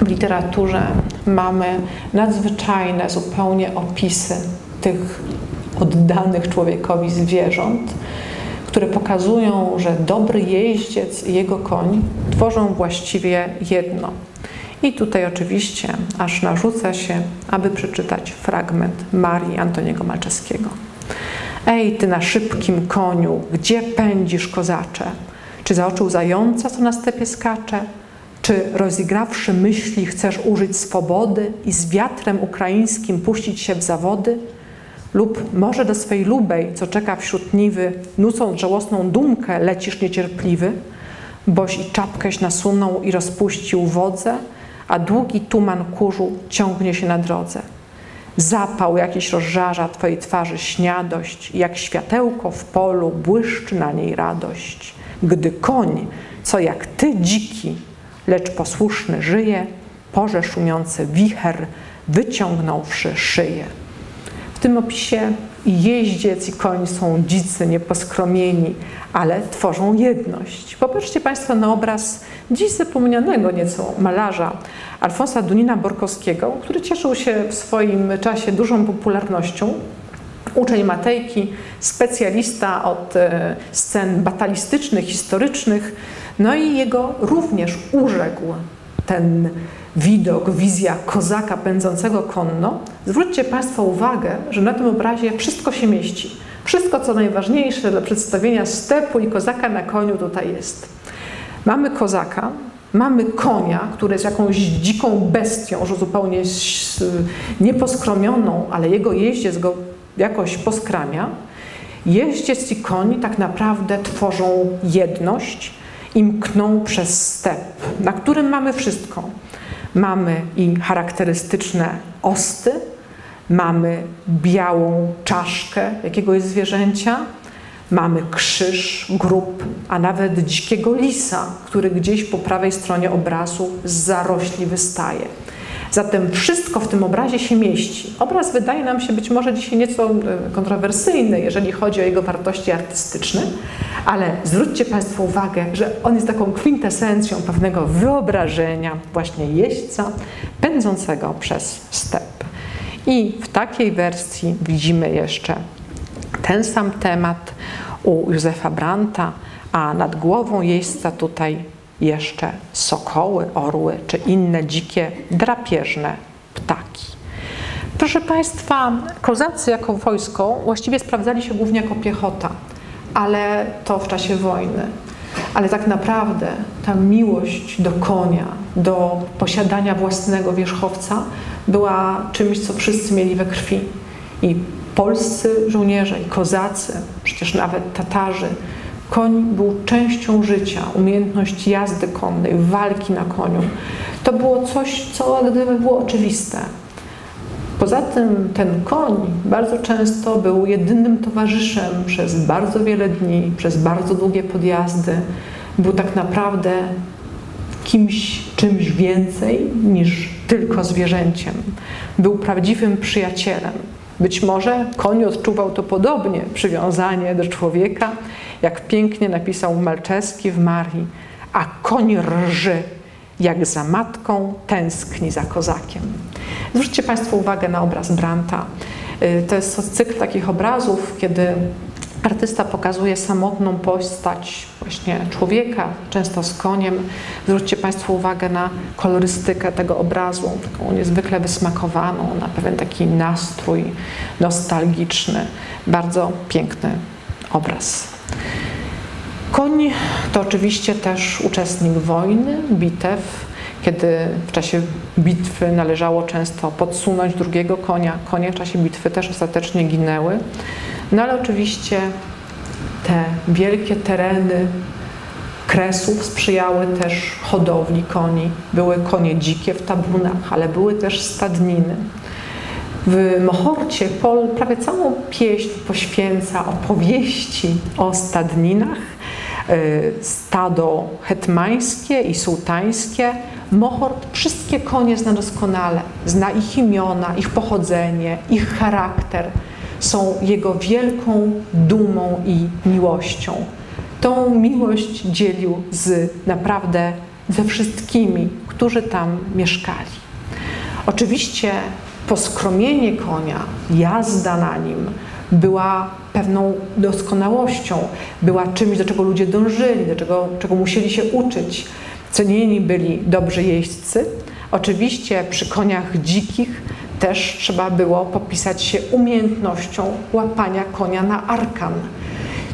w literaturze mamy nadzwyczajne zupełnie opisy tych oddanych człowiekowi zwierząt, które pokazują, że dobry jeździec i jego koń tworzą właściwie jedno. I tutaj oczywiście aż narzuca się, aby przeczytać fragment Marii Antoniego Malczeskiego. Ej, ty na szybkim koniu, gdzie pędzisz, kozacze? Czy zaoczył zająca, co na stepie skacze? Czy rozigrawszy myśli chcesz użyć swobody i z wiatrem ukraińskim puścić się w zawody? Lub może do swej lubej, co czeka wśród niwy, nucąc żałosną dumkę, lecisz niecierpliwy? Boś i czapkęś nasunął i rozpuścił wodze, a długi tuman kurzu ciągnie się na drodze. Zapał jakiś rozżarza Twojej twarzy śniadość, jak światełko w polu błyszczy na niej radość gdy koń, co jak ty dziki, lecz posłuszny żyje, porze szumiący wicher, wyciągnąwszy szyję. W tym opisie i jeździec, i koń są dzicy, nieposkromieni, ale tworzą jedność. Popatrzcie Państwo na obraz dziś zapomnianego nieco malarza Alfonsa Dunina Borkowskiego, który cieszył się w swoim czasie dużą popularnością uczeń Matejki, specjalista od e, scen batalistycznych, historycznych, no i jego również urzekł ten widok, wizja kozaka pędzącego konno. Zwróćcie Państwo uwagę, że na tym obrazie wszystko się mieści. Wszystko, co najważniejsze dla przedstawienia stepu i kozaka na koniu tutaj jest. Mamy kozaka, mamy konia, który jest jakąś dziką bestią, że zupełnie nieposkromioną, ale jego jeździec go jakoś poskramia, jeździec i koń tak naprawdę tworzą jedność i mkną przez step, na którym mamy wszystko. Mamy i charakterystyczne osty, mamy białą czaszkę jakiegoś zwierzęcia, mamy krzyż, grób, a nawet dzikiego lisa, który gdzieś po prawej stronie obrazu z zarośli wystaje. Zatem wszystko w tym obrazie się mieści. Obraz wydaje nam się być może dzisiaj nieco e, kontrowersyjny, jeżeli chodzi o jego wartości artystyczne, ale zwróćcie Państwo uwagę, że on jest taką kwintesencją pewnego wyobrażenia właśnie jeźdźca pędzącego przez step. I w takiej wersji widzimy jeszcze ten sam temat u Józefa Branta, a nad głową jeźdźca tutaj jeszcze sokoły, orły czy inne dzikie, drapieżne ptaki. Proszę Państwa, kozacy jako wojsko właściwie sprawdzali się głównie jako piechota, ale to w czasie wojny. Ale tak naprawdę ta miłość do konia, do posiadania własnego wierzchowca była czymś, co wszyscy mieli we krwi. I polscy żołnierze, i kozacy, przecież nawet Tatarzy, Koń był częścią życia, umiejętność jazdy konnej, walki na koniu. To było coś, co gdyby było oczywiste. Poza tym ten koń bardzo często był jedynym towarzyszem przez bardzo wiele dni, przez bardzo długie podjazdy. Był tak naprawdę kimś, czymś więcej niż tylko zwierzęciem. Był prawdziwym przyjacielem. Być może koń odczuwał to podobnie, przywiązanie do człowieka, jak pięknie napisał Malczewski w Marii, a koń rży, jak za matką tęskni za kozakiem. Zwróćcie Państwo uwagę na obraz Branta. Y, to jest cykl takich obrazów, kiedy artysta pokazuje samotną postać właśnie człowieka, często z koniem. Zwróćcie Państwo uwagę na kolorystykę tego obrazu, taką niezwykle wysmakowaną, na pewien taki nastrój nostalgiczny. Bardzo piękny obraz. Koń to oczywiście też uczestnik wojny, bitew, kiedy w czasie bitwy należało często podsunąć drugiego konia. Konie w czasie bitwy też ostatecznie ginęły. No ale oczywiście te wielkie tereny Kresów sprzyjały też hodowli koni. Były konie dzikie w tabunach, ale były też stadniny. W Mohorcie Pol prawie całą pieśń poświęca opowieści o stadninach. E, stado hetmańskie i sułtańskie. Mohort wszystkie konie zna doskonale. Zna ich imiona, ich pochodzenie, ich charakter. Są jego wielką dumą i miłością. Tą miłość dzielił z naprawdę ze wszystkimi, którzy tam mieszkali. Oczywiście poskromienie konia, jazda na nim była pewną doskonałością, była czymś, do czego ludzie dążyli, do czego, czego musieli się uczyć. Cenieni byli dobrzy jeźdźcy. Oczywiście przy koniach dzikich też trzeba było popisać się umiejętnością łapania konia na arkan.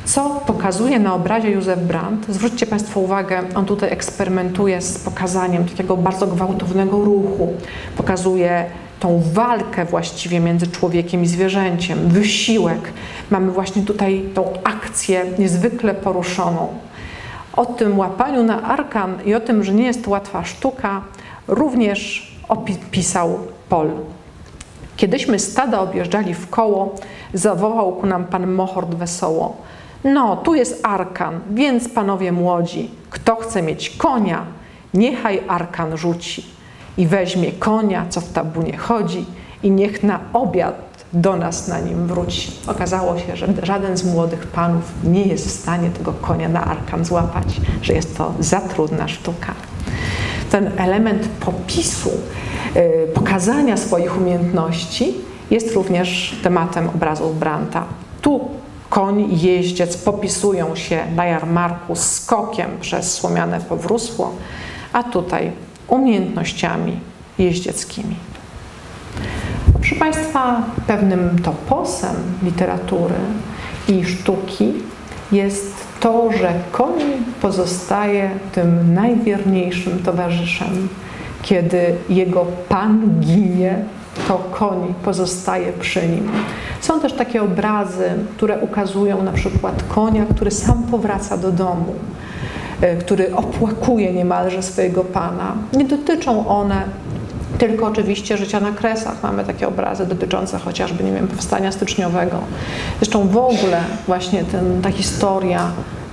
Co pokazuje na obrazie Józef Brandt? Zwróćcie Państwo uwagę, on tutaj eksperymentuje z pokazaniem takiego bardzo gwałtownego ruchu. Pokazuje tą walkę właściwie między człowiekiem i zwierzęciem, wysiłek. Mamy właśnie tutaj tą akcję niezwykle poruszoną. O tym łapaniu na arkan i o tym, że nie jest to łatwa sztuka, również opisał Pol. Kiedyśmy stada objeżdżali w koło, zawołał ku nam pan Mohord wesoło. No, tu jest arkan, więc panowie młodzi, kto chce mieć konia, niechaj arkan rzuci i weźmie konia, co w tabunie chodzi i niech na obiad do nas na nim wróci. Okazało się, że żaden z młodych panów nie jest w stanie tego konia na arkan złapać, że jest to za trudna sztuka. Ten element popisu, pokazania swoich umiejętności jest również tematem obrazów Branta. Tu koń jeździec popisują się na jarmarku skokiem przez słomiane powrósło, a tutaj umiejętnościami jeździeckimi. Proszę Państwa, pewnym toposem literatury i sztuki jest to, że koń pozostaje tym najwierniejszym towarzyszem. Kiedy jego pan ginie, to koń pozostaje przy nim. Są też takie obrazy, które ukazują na przykład konia, który sam powraca do domu E, który opłakuje niemalże swojego Pana. Nie dotyczą one tylko oczywiście życia na kresach. Mamy takie obrazy dotyczące chociażby, nie wiem, powstania styczniowego. Zresztą w ogóle właśnie ten, ta historia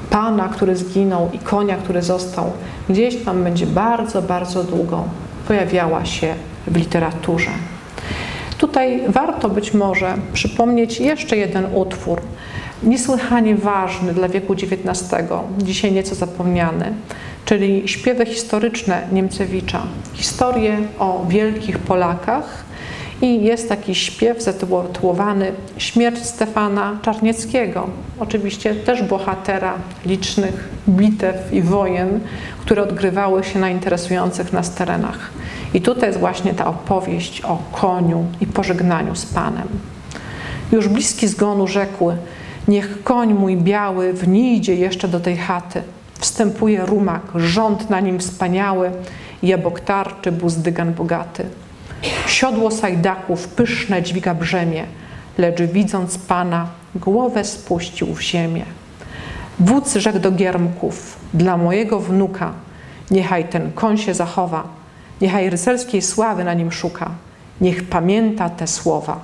pana, który zginął i konia, który został, gdzieś tam będzie bardzo, bardzo długo pojawiała się w literaturze. Tutaj warto być może przypomnieć jeszcze jeden utwór, niesłychanie ważny dla wieku XIX, dzisiaj nieco zapomniany, czyli śpiewy historyczne Niemcewicza. Historie o wielkich Polakach i jest taki śpiew zatytułowany Śmierć Stefana Czarnieckiego. Oczywiście też bohatera licznych bitew i wojen, które odgrywały się na interesujących nas terenach. I tutaj jest właśnie ta opowieść o koniu i pożegnaniu z Panem. Już bliski zgonu rzekły, niech koń mój biały wnijdzie jeszcze do tej chaty. Wstępuje rumak, rząd na nim wspaniały, jabłok tarczy, buzdygan bogaty. Siodło sajdaków pyszne dźwiga brzemię, lecz widząc Pana, głowę spuścił w ziemię. Wódz rzekł do giermków, dla mojego wnuka, niechaj ten koń się zachowa, niechaj rycerskiej sławy na nim szuka, niech pamięta te słowa.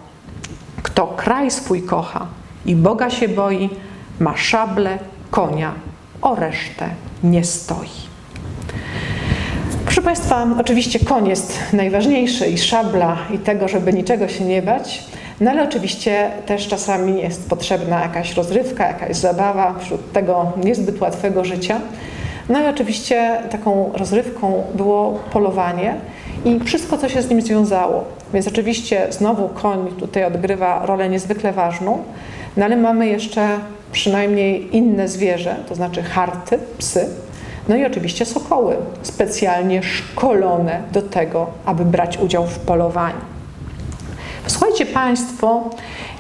Kto kraj swój kocha i Boga się boi, ma szable, konia, o resztę nie stoi. Proszę Państwa, oczywiście koń jest najważniejszy i szabla i tego, żeby niczego się nie bać, no ale oczywiście też czasami jest potrzebna jakaś rozrywka, jakaś zabawa wśród tego niezbyt łatwego życia. No i oczywiście taką rozrywką było polowanie i wszystko, co się z nim związało. Więc oczywiście znowu koń tutaj odgrywa rolę niezwykle ważną, no ale mamy jeszcze przynajmniej inne zwierzę, to znaczy harty, psy, no i oczywiście sokoły, specjalnie szkolone do tego, aby brać udział w polowaniu. Słuchajcie Państwo,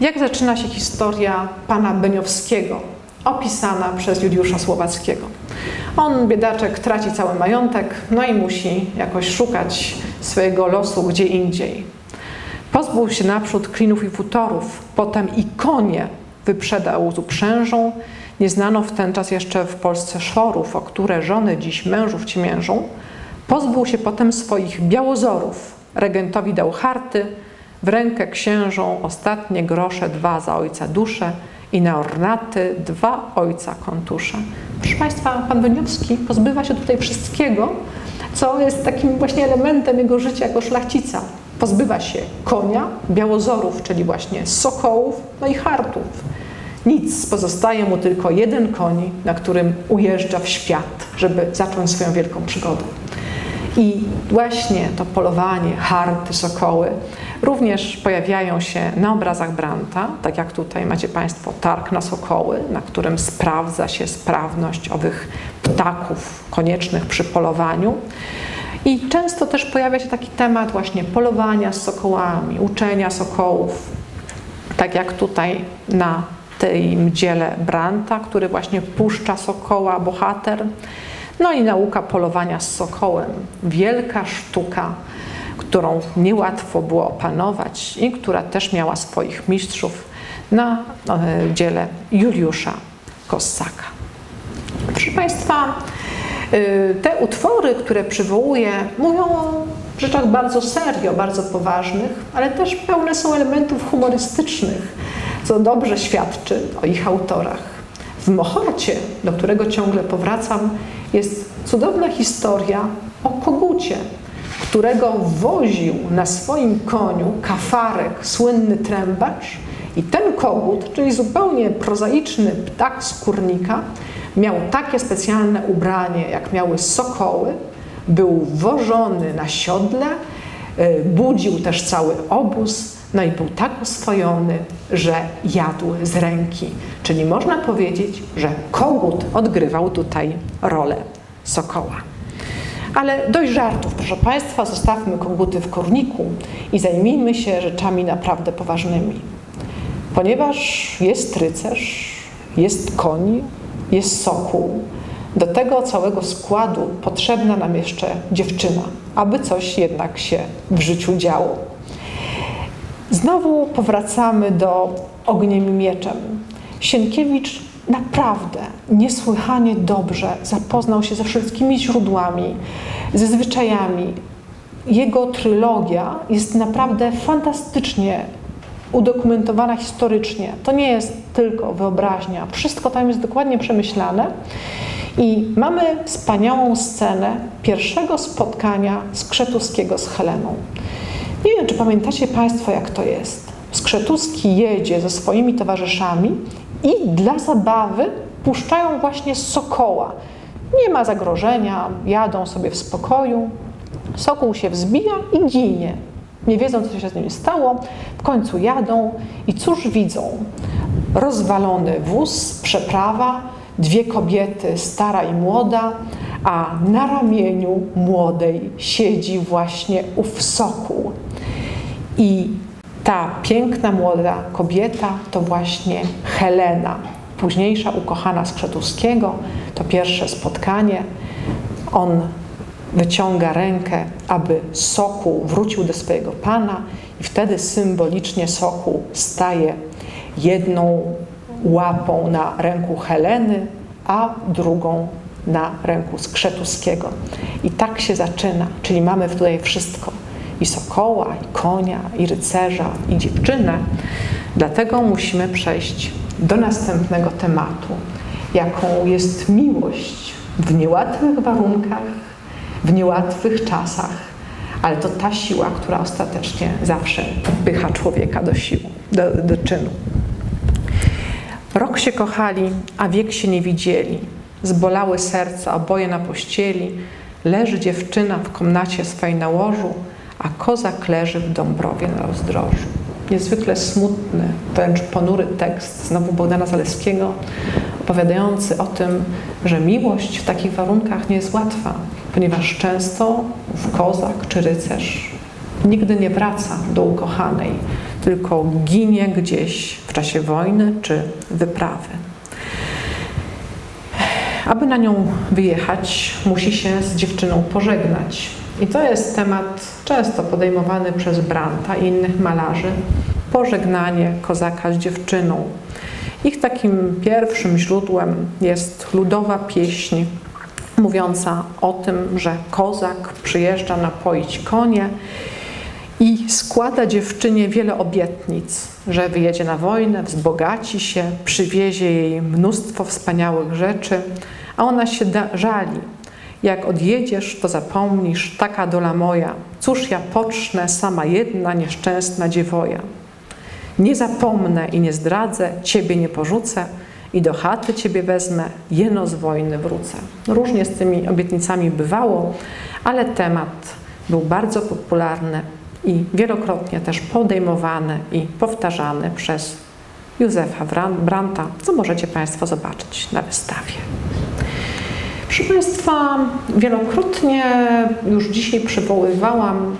jak zaczyna się historia pana Beniowskiego, opisana przez Juliusza Słowackiego. On, biedaczek, traci cały majątek, no i musi jakoś szukać swojego losu gdzie indziej. Pozbył się naprzód klinów i futorów, potem i konie wyprzedał z uprzężą, nie znano w ten czas jeszcze w Polsce szorów, o które żony dziś mężów ciemiężą. Pozbył się potem swoich białozorów. Regentowi dał harty, w rękę księżą ostatnie grosze dwa za ojca dusze i na ornaty dwa ojca kontusze. Proszę Państwa, pan Beniowski pozbywa się tutaj wszystkiego, co jest takim właśnie elementem jego życia jako szlachcica. Pozbywa się konia, białozorów, czyli właśnie sokołów, no i hartów. Nic, pozostaje mu tylko jeden koń, na którym ujeżdża w świat, żeby zacząć swoją wielką przygodę. I właśnie to polowanie, harty, sokoły również pojawiają się na obrazach Branta, tak jak tutaj macie Państwo targ na sokoły, na którym sprawdza się sprawność owych ptaków koniecznych przy polowaniu. I często też pojawia się taki temat właśnie polowania z sokołami, uczenia sokołów, tak jak tutaj na tym dziele Branta, który właśnie puszcza sokoła, bohater. No i nauka polowania z sokołem. Wielka sztuka, którą niełatwo było opanować i która też miała swoich mistrzów na e, dziele Juliusza Kossaka. Proszę Państwa, e, te utwory, które przywołuję, mówią o rzeczach bardzo serio, bardzo poważnych, ale też pełne są elementów humorystycznych co dobrze świadczy o ich autorach. W Mochocie, do którego ciągle powracam, jest cudowna historia o kogucie, którego woził na swoim koniu kafarek, słynny trębacz, i ten kogut, czyli zupełnie prozaiczny ptak skórnika, miał takie specjalne ubranie, jak miały sokoły, był wożony na siodle, e, budził też cały obóz, no i był tak oswojony, że jadł z ręki. Czyli można powiedzieć, że kogut odgrywał tutaj rolę sokoła. Ale dość żartów, proszę Państwa, zostawmy koguty w korniku i zajmijmy się rzeczami naprawdę poważnymi. Ponieważ jest rycerz, jest koń, jest sokół, do tego całego składu potrzebna nam jeszcze dziewczyna, aby coś jednak się w życiu działo. Znowu powracamy do ogniem i mieczem. Sienkiewicz naprawdę niesłychanie dobrze zapoznał się ze wszystkimi źródłami, ze zwyczajami jego trylogia jest naprawdę fantastycznie udokumentowana historycznie. To nie jest tylko wyobraźnia, wszystko tam jest dokładnie przemyślane. I mamy wspaniałą scenę pierwszego spotkania Skrzetuskiego z Heleną. Nie wiem, czy pamiętacie Państwo, jak to jest. Skrzetuski jedzie ze swoimi towarzyszami i dla zabawy puszczają właśnie sokoła. Nie ma zagrożenia, jadą sobie w spokoju. Sokół się wzbija i ginie. Nie wiedzą, co się z nim stało. W końcu jadą i cóż widzą? Rozwalony wóz, przeprawa, dwie kobiety, stara i młoda, a na ramieniu młodej siedzi właśnie ów sokół. I ta piękna młoda kobieta to właśnie Helena, późniejsza ukochana Skrzetuskiego, to pierwsze spotkanie. On wyciąga rękę, aby Sokół wrócił do swojego pana i wtedy symbolicznie Sokół staje jedną łapą na ręku Heleny, a drugą na ręku Skrzetuskiego. I tak się zaczyna, czyli mamy tutaj wszystko. I sokoła, i konia, i rycerza, i dziewczynę. Dlatego musimy przejść do następnego tematu, jaką jest miłość w niełatwych warunkach, w niełatwych czasach, ale to ta siła, która ostatecznie zawsze pycha człowieka do sił, do, do czynu. Rok się kochali, a wiek się nie widzieli. Zbolały serca oboje na pościeli. Leży dziewczyna w komnacie swej na łożu, a kozak leży w Dąbrowie na rozdrożu. Niezwykle smutny, wręcz ponury tekst znowu Bogdana Zaleskiego, opowiadający o tym, że miłość w takich warunkach nie jest łatwa, ponieważ często w kozak czy rycerz nigdy nie wraca do ukochanej, tylko ginie gdzieś w czasie wojny czy wyprawy. Aby na nią wyjechać, musi się z dziewczyną pożegnać. I to jest temat często podejmowany przez Branta i innych malarzy. Pożegnanie kozaka z dziewczyną. Ich takim pierwszym źródłem jest ludowa pieśń mówiąca o tym, że kozak przyjeżdża napoić konie i składa dziewczynie wiele obietnic, że wyjedzie na wojnę, wzbogaci się, przywiezie jej mnóstwo wspaniałych rzeczy, a ona się żali. Jak odjedziesz, to zapomnisz, taka dola moja, cóż ja pocznę, sama jedna nieszczęsna dziewoja. Nie zapomnę i nie zdradzę, ciebie nie porzucę i do chaty ciebie wezmę, jeno z wojny wrócę. Różnie z tymi obietnicami bywało, ale temat był bardzo popularny i wielokrotnie też podejmowany i powtarzany przez Józefa Branta, co możecie Państwo zobaczyć na wystawie. Proszę Państwa, wielokrotnie już dzisiaj przywoływałam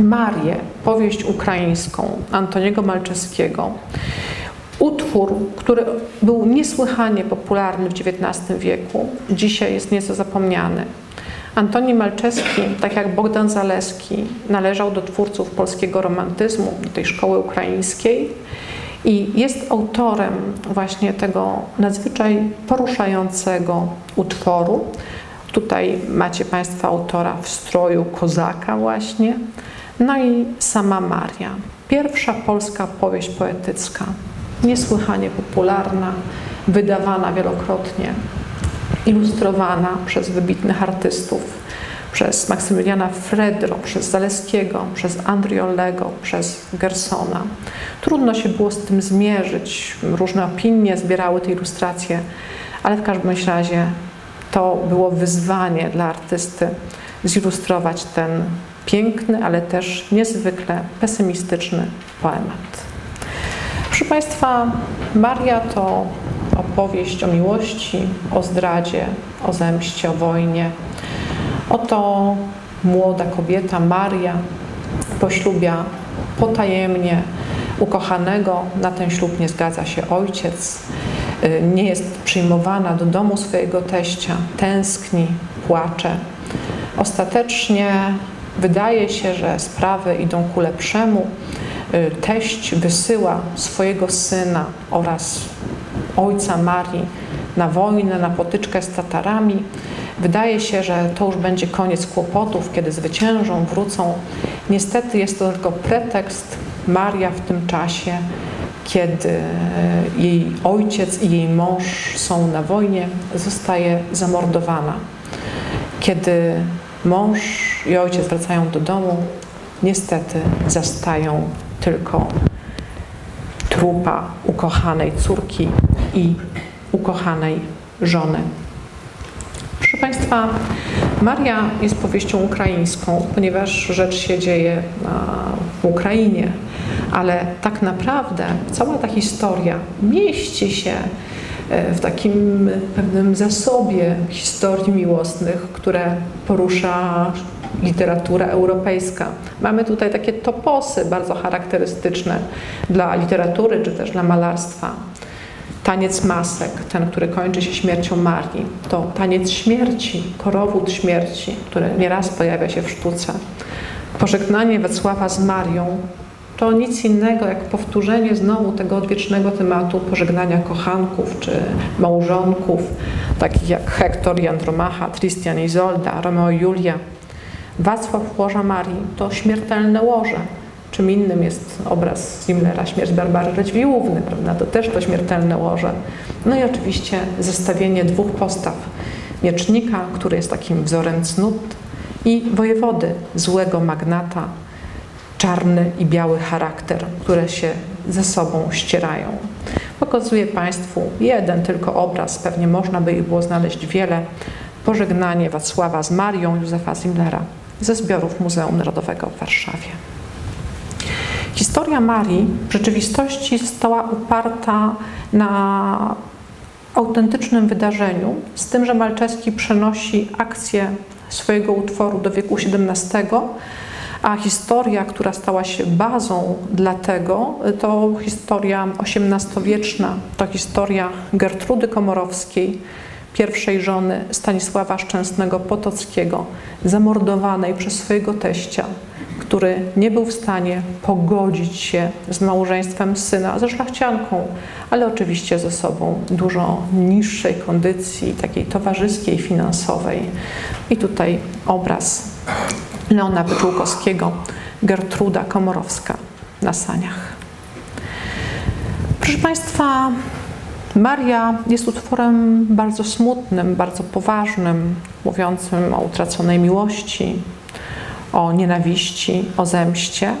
Marię, powieść ukraińską Antoniego Malczewskiego. Utwór, który był niesłychanie popularny w XIX wieku, dzisiaj jest nieco zapomniany. Antoni Malczewski, tak jak Bogdan Zaleski, należał do twórców polskiego romantyzmu, do tej szkoły ukraińskiej i jest autorem właśnie tego nadzwyczaj poruszającego utworu. Tutaj macie Państwo autora w stroju kozaka właśnie. No i sama Maria. Pierwsza polska powieść poetycka, niesłychanie popularna, wydawana wielokrotnie ilustrowana przez wybitnych artystów, przez Maksymiliana Fredro, przez Zaleskiego, przez Andriolego, przez Gersona. Trudno się było z tym zmierzyć. Różne opinie zbierały te ilustracje, ale w każdym razie to było wyzwanie dla artysty zilustrować ten piękny, ale też niezwykle pesymistyczny poemat. Proszę Państwa, Maria to opowieść o miłości, o zdradzie, o zemście, o wojnie. Oto młoda kobieta Maria poślubia potajemnie ukochanego. Na ten ślub nie zgadza się ojciec. Y, nie jest przyjmowana do domu swojego teścia. Tęskni, płacze. Ostatecznie wydaje się, że sprawy idą ku lepszemu. Y, teść wysyła swojego syna oraz ojca Marii na wojnę, na potyczkę z Tatarami. Wydaje się, że to już będzie koniec kłopotów, kiedy zwyciężą, wrócą. Niestety jest to tylko pretekst. Maria w tym czasie, kiedy jej ojciec i jej mąż są na wojnie, zostaje zamordowana. Kiedy mąż i ojciec wracają do domu, niestety zastają tylko trupa ukochanej córki i ukochanej żony. Proszę Państwa, Maria jest powieścią ukraińską, ponieważ rzecz się dzieje w Ukrainie, ale tak naprawdę cała ta historia mieści się e, w takim pewnym zasobie historii miłosnych, które porusza literatura europejska. Mamy tutaj takie toposy bardzo charakterystyczne dla literatury czy też dla malarstwa. Taniec masek, ten, który kończy się śmiercią Marii, to taniec śmierci, korowód śmierci, który nieraz pojawia się w sztuce. Pożegnanie Wacława z Marią to nic innego jak powtórzenie znowu tego odwiecznego tematu pożegnania kochanków czy małżonków, takich jak Hektor i Andromacha, Tristan i Izolda, Romeo i Julia. Wacław łoża Marii to śmiertelne łoże. Czym innym jest obraz Zimmlera, śmierć Barbary Redźwiłówny, prawda? To też to śmiertelne łoże. No i oczywiście zestawienie dwóch postaw. Miecznika, który jest takim wzorem cnót i wojewody, złego magnata, czarny i biały charakter, które się ze sobą ścierają. Pokazuję Państwu jeden tylko obraz, pewnie można by ich było znaleźć wiele. Pożegnanie Wacława z Marią Józefa Zimmlera ze zbiorów Muzeum Narodowego w Warszawie. Historia Marii w rzeczywistości została uparta na autentycznym wydarzeniu, z tym, że Malczewski przenosi akcję swojego utworu do wieku XVII, a historia, która stała się bazą dla tego, to historia XVIII-wieczna, to historia Gertrudy Komorowskiej, pierwszej żony Stanisława Szczęsnego Potockiego, zamordowanej przez swojego teścia, który nie był w stanie pogodzić się z małżeństwem syna ze szlachcianką, ale oczywiście ze sobą dużo niższej kondycji, takiej towarzyskiej, finansowej. I tutaj obraz Leona Wyczółkowskiego, Gertruda Komorowska na saniach. Proszę Państwa, Maria jest utworem bardzo smutnym, bardzo poważnym, mówiącym o utraconej miłości, o nienawiści, o zemście,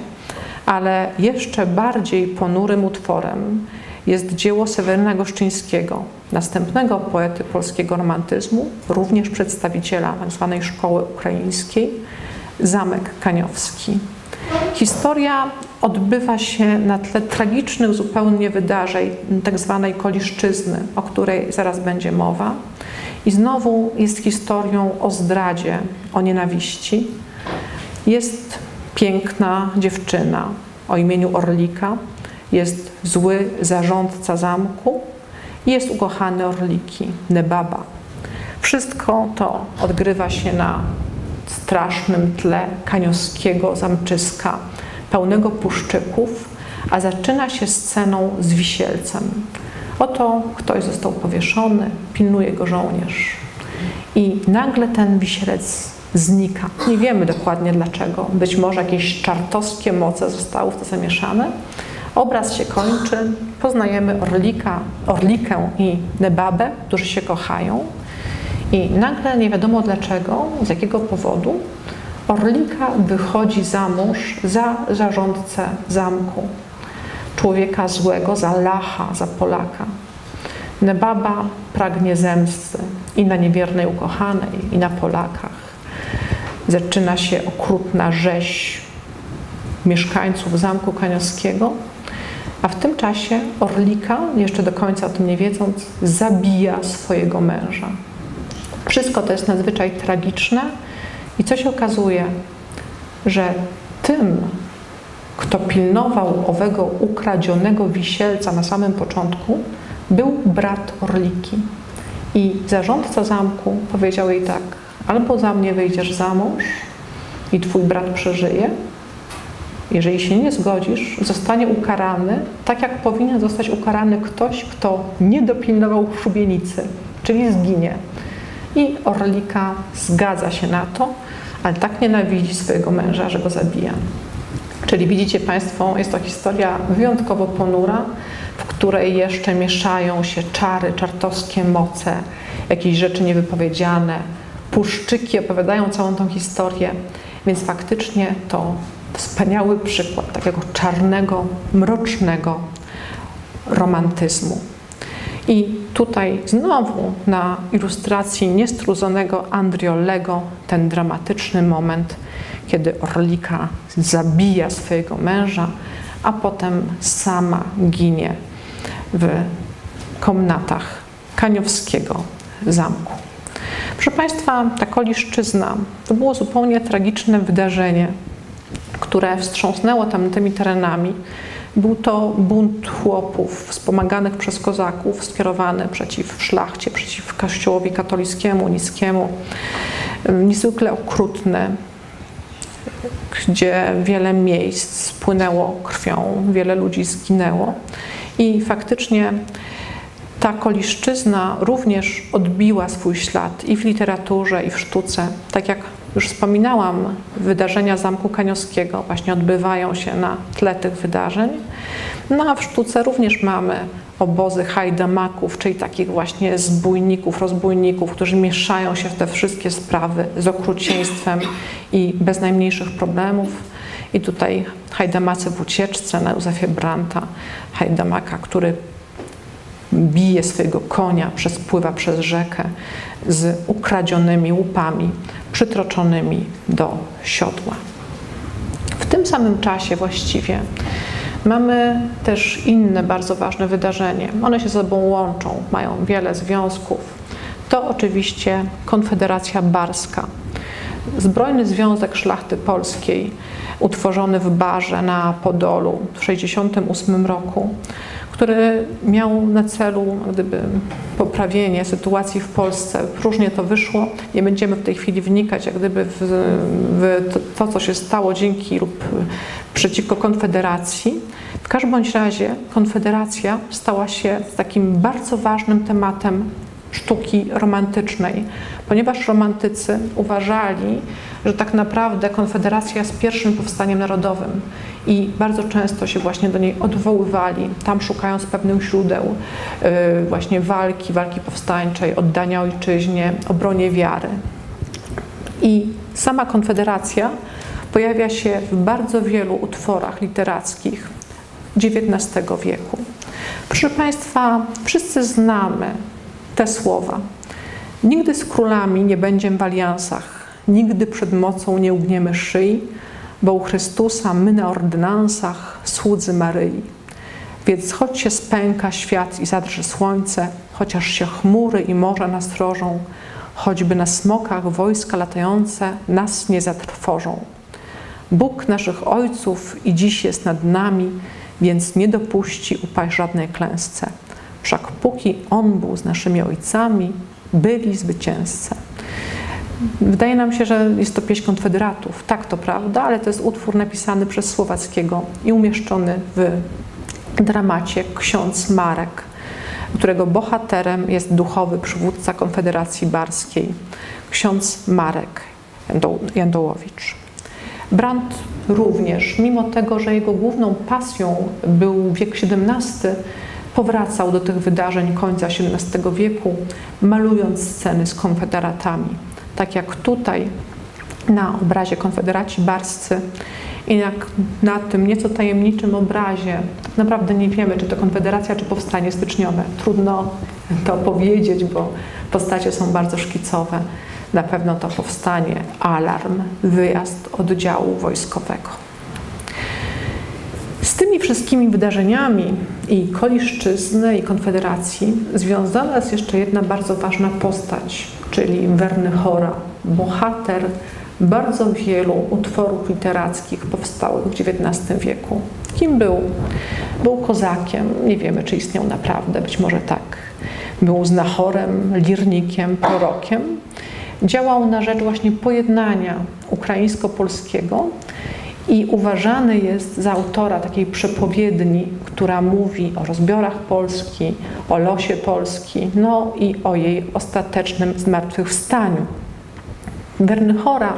ale jeszcze bardziej ponurym utworem jest dzieło Seweryna Goszczyńskiego, następnego poety polskiego romantyzmu, również przedstawiciela tzw. Tak szkoły ukraińskiej, Zamek Kaniowski. Historia odbywa się na tle tragicznych zupełnie wydarzeń, tak zwanej koliszczyzny, o której zaraz będzie mowa. I znowu jest historią o zdradzie, o nienawiści. Jest piękna dziewczyna o imieniu Orlika, jest zły zarządca zamku i jest ukochany Orliki, Nebaba. Wszystko to odgrywa się na strasznym tle kaniowskiego zamczyska, pełnego puszczyków, a zaczyna się sceną z wisielcem. Oto ktoś został powieszony, pilnuje go żołnierz. I nagle ten wisielec znika. Nie wiemy dokładnie dlaczego. Być może jakieś czartowskie moce zostały w to zamieszane. Obraz się kończy, poznajemy Orlika, Orlikę i Nebabę, którzy się kochają. I nagle nie wiadomo dlaczego, z jakiego powodu, Orlika wychodzi za mąż za zarządcę zamku. Człowieka złego, za Lacha, za Polaka. Nebaba pragnie zemsty i na niewiernej ukochanej, i na Polakach. Zaczyna się okrutna rzeź mieszkańców Zamku Kaniowskiego, a w tym czasie Orlika, jeszcze do końca o tym nie wiedząc, zabija swojego męża. Wszystko to jest nadzwyczaj tragiczne i co się okazuje, że tym, kto pilnował owego ukradzionego wisielca na samym początku, był brat Orliki. I zarządca zamku powiedział jej tak, albo za mnie wyjdziesz za mąż i twój brat przeżyje, jeżeli się nie zgodzisz, zostanie ukarany tak, jak powinien zostać ukarany ktoś, kto nie dopilnował szubienicy, czyli zginie. I Orlika zgadza się na to, ale tak nienawidzi swojego męża, że go zabija. Czyli widzicie Państwo, jest to historia wyjątkowo ponura, w której jeszcze mieszają się czary, czartowskie moce, jakieś rzeczy niewypowiedziane, puszczyki opowiadają całą tą historię, więc faktycznie to wspaniały przykład takiego czarnego, mrocznego romantyzmu. I tutaj znowu na ilustracji niestrudzonego Andriolego ten dramatyczny moment, kiedy Orlika zabija swojego męża, a potem sama ginie w komnatach Kaniowskiego zamku. Proszę Państwa, ta Koliszczyzna to było zupełnie tragiczne wydarzenie, które wstrząsnęło tamtymi terenami. Był to bunt chłopów wspomaganych przez kozaków, skierowany przeciw szlachcie, przeciw kościołowi katolickiemu, niskiemu, niezwykle okrutny, gdzie wiele miejsc spłynęło krwią, wiele ludzi zginęło. I faktycznie ta koliszczyzna również odbiła swój ślad i w literaturze, i w sztuce. Tak jak już wspominałam, wydarzenia Zamku Kaniowskiego właśnie odbywają się na tle tych wydarzeń. No a w sztuce również mamy obozy hajdamaków, czyli takich właśnie zbójników, rozbójników, którzy mieszają się w te wszystkie sprawy z okrucieństwem i bez najmniejszych problemów. I tutaj hajdamacy w ucieczce na Józefie Branta, hajdamaka, który bije swojego konia, przespływa przez rzekę z ukradzionymi łupami, przytroczonymi do siodła. W tym samym czasie właściwie mamy też inne bardzo ważne wydarzenie. One się ze sobą łączą, mają wiele związków. To oczywiście Konfederacja Barska. Zbrojny Związek Szlachty Polskiej, utworzony w Barze na Podolu w 1968 roku, który miał na celu gdyby, poprawienie sytuacji w Polsce. Różnie to wyszło. Nie będziemy w tej chwili wnikać jak gdyby w, w to, co się stało dzięki lub przeciwko Konfederacji. W każdym bądź razie Konfederacja stała się takim bardzo ważnym tematem sztuki romantycznej, ponieważ romantycy uważali, że tak naprawdę Konfederacja jest pierwszym powstaniem narodowym i bardzo często się właśnie do niej odwoływali, tam szukając pewnych źródeł y, właśnie walki, walki powstańczej, oddania ojczyźnie, obronie wiary. I sama Konfederacja pojawia się w bardzo wielu utworach literackich XIX wieku. Proszę Państwa, wszyscy znamy te słowa. Nigdy z królami nie będziemy w aliansach, nigdy przed mocą nie ugniemy szyi, bo u Chrystusa my na ordynansach słudzy Maryi. Więc choć się spęka świat i zadrży słońce, chociaż się chmury i morze nas rożą, choćby na smokach wojska latające nas nie zatrwożą. Bóg naszych ojców i dziś jest nad nami, więc nie dopuści upaść żadnej klęsce. Wszak póki On był z naszymi ojcami, byli zwycięzcy. Wydaje nam się, że jest to pieśń konfederatów. Tak, to prawda, ale to jest utwór napisany przez Słowackiego i umieszczony w dramacie Ksiądz Marek, którego bohaterem jest duchowy przywódca Konfederacji Barskiej, ksiądz Marek Jandołowicz. Brandt również, mimo tego, że jego główną pasją był wiek XVII, powracał do tych wydarzeń końca XVII wieku, malując sceny z konfederatami. Tak jak tutaj na obrazie Konfederaci Barscy i jak na tym nieco tajemniczym obrazie, naprawdę nie wiemy, czy to Konfederacja, czy Powstanie Styczniowe. Trudno to powiedzieć, bo postacie są bardzo szkicowe. Na pewno to powstanie, alarm, wyjazd oddziału wojskowego. Wszystkimi wydarzeniami i Koliszczyzny i Konfederacji związana jest jeszcze jedna bardzo ważna postać, czyli Werny Chora, bohater bardzo wielu utworów literackich powstałych w XIX wieku. Kim był? Był kozakiem, nie wiemy czy istniał naprawdę, być może tak. Był znachorem, lirnikiem, prorokiem. Działał na rzecz właśnie pojednania ukraińsko-polskiego i uważany jest za autora takiej przepowiedni, która mówi o rozbiorach Polski, o losie Polski, no i o jej ostatecznym zmartwychwstaniu. Wernchora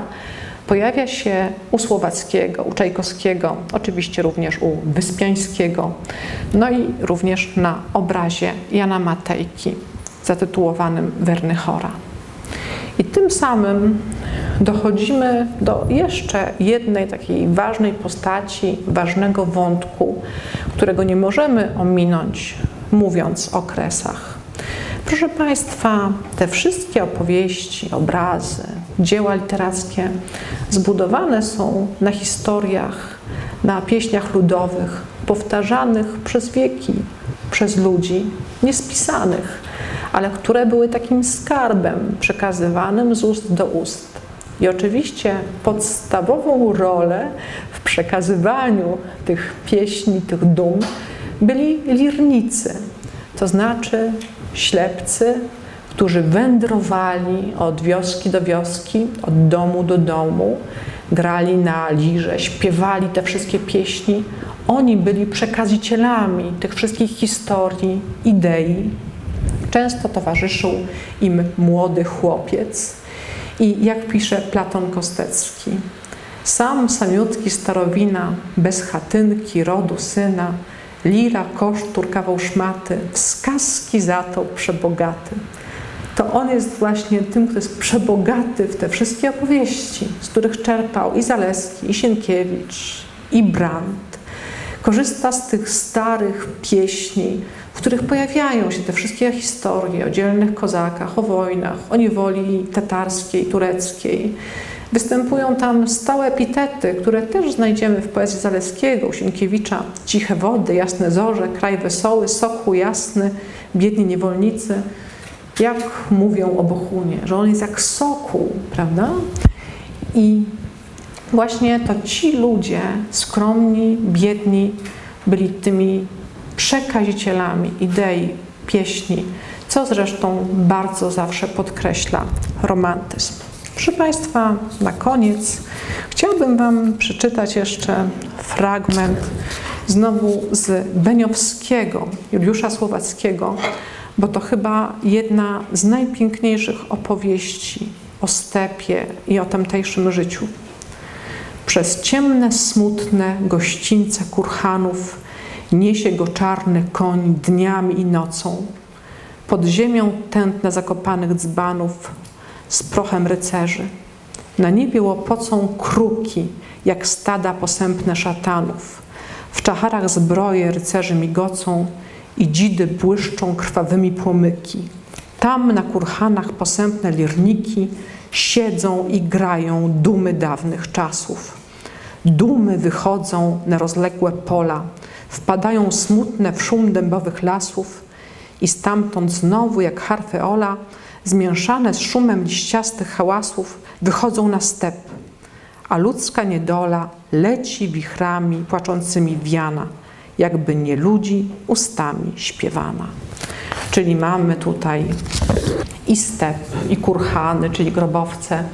pojawia się u Słowackiego, u Czajkowskiego, oczywiście również u Wyspiańskiego, no i również na obrazie Jana Matejki zatytułowanym Wernychora. I tym samym dochodzimy do jeszcze jednej takiej ważnej postaci, ważnego wątku, którego nie możemy ominąć, mówiąc o kresach. Proszę Państwa, te wszystkie opowieści, obrazy, dzieła literackie zbudowane są na historiach, na pieśniach ludowych, powtarzanych przez wieki, przez ludzi, niespisanych, ale które były takim skarbem przekazywanym z ust do ust. I oczywiście podstawową rolę w przekazywaniu tych pieśni, tych dum byli lirnicy, to znaczy ślepcy, którzy wędrowali od wioski do wioski, od domu do domu, grali na lirze, śpiewali te wszystkie pieśni. Oni byli przekazicielami tych wszystkich historii, idei. Często towarzyszył im młody chłopiec. I jak pisze Platon Kostecki, sam samiutki starowina, bez chatynki, rodu syna, lira, kosztur, kawał szmaty, wskazki za to przebogaty to on jest właśnie tym, kto jest przebogaty w te wszystkie opowieści, z których czerpał i Zaleski, i Sienkiewicz, i Brandt. Korzysta z tych starych pieśni, w których pojawiają się te wszystkie historie o dzielnych kozakach, o wojnach, o niewoli tatarskiej, tureckiej. Występują tam stałe epitety, które też znajdziemy w poezji Zaleskiego, Sienkiewicza. Ciche wody, jasne zorze, kraj wesoły, soku jasny, biedni niewolnicy – jak mówią o Bohunie, że on jest jak sokół, prawda? I właśnie to ci ludzie, skromni, biedni, byli tymi przekazicielami idei, pieśni, co zresztą bardzo zawsze podkreśla romantyzm. Proszę Państwa, na koniec chciałbym Wam przeczytać jeszcze fragment znowu z Beniowskiego, Juliusza Słowackiego, bo to chyba jedna z najpiękniejszych opowieści o stepie i o tamtejszym życiu. Przez ciemne, smutne gościńce kurhanów niesie go czarny koń dniami i nocą. Pod ziemią tętne zakopanych dzbanów z prochem rycerzy. Na niebie łopocą kruki, jak stada posępne szatanów. W czacharach zbroje rycerzy migocą, i dzidy błyszczą krwawymi płomyki. Tam na kurhanach posępne lirniki siedzą i grają dumy dawnych czasów. Dumy wychodzą na rozległe pola, wpadają smutne w szum dębowych lasów i stamtąd znowu jak harfeola, zmieszane z szumem liściastych hałasów, wychodzą na step, a ludzka niedola leci wichrami płaczącymi wiana – jakby nie ludzi ustami śpiewana. Czyli mamy tutaj i step, i kurhany, czyli grobowce,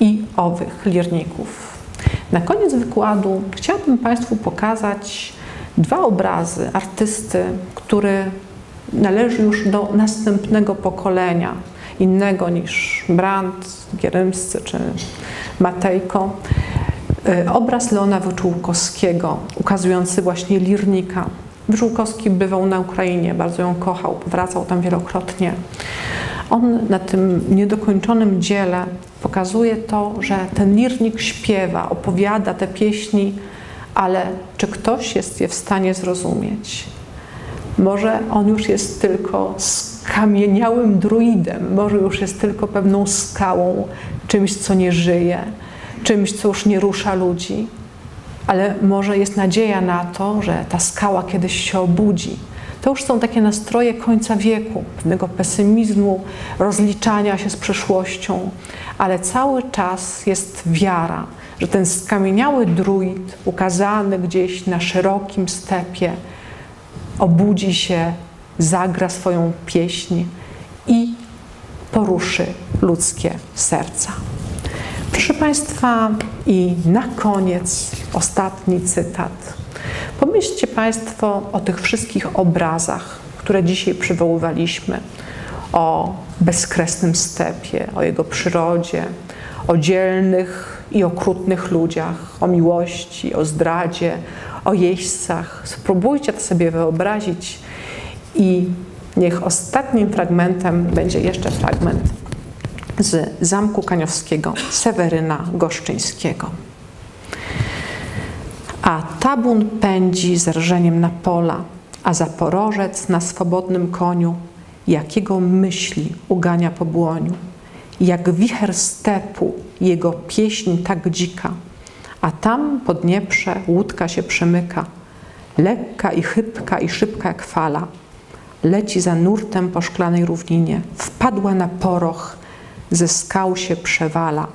i owych lirników. Na koniec wykładu chciałabym Państwu pokazać dwa obrazy artysty, który należy już do następnego pokolenia, innego niż Brandt, Gierymscy czy Matejko. E, obraz Leona Wyczółkowskiego, ukazujący właśnie lirnika. Wyczółkowski bywał na Ukrainie, bardzo ją kochał, wracał tam wielokrotnie. On na tym niedokończonym dziele pokazuje to, że ten lirnik śpiewa, opowiada te pieśni, ale czy ktoś jest je w stanie zrozumieć? Może on już jest tylko skamieniałym druidem, może już jest tylko pewną skałą, czymś, co nie żyje czymś, co już nie rusza ludzi, ale może jest nadzieja na to, że ta skała kiedyś się obudzi. To już są takie nastroje końca wieku, pewnego pesymizmu, rozliczania się z przeszłością, ale cały czas jest wiara, że ten skamieniały druid, ukazany gdzieś na szerokim stepie, obudzi się, zagra swoją pieśń i poruszy ludzkie serca. Proszę Państwa, i na koniec ostatni cytat. Pomyślcie Państwo o tych wszystkich obrazach, które dzisiaj przywoływaliśmy. O bezkresnym stepie, o jego przyrodzie, o dzielnych i okrutnych ludziach, o miłości, o zdradzie, o jeźdźcach. Spróbujcie to sobie wyobrazić i niech ostatnim fragmentem będzie jeszcze fragment z Zamku Kaniowskiego Seweryna Goszczyńskiego. A tabun pędzi z rżeniem na pola, a zaporożec na swobodnym koniu, jakiego myśli ugania po błoniu. Jak wicher stepu jego pieśń tak dzika, a tam po Dnieprze łódka się przemyka, lekka i chybka i szybka jak fala. Leci za nurtem po szklanej równinie, wpadła na poroch, ze skał się przewala,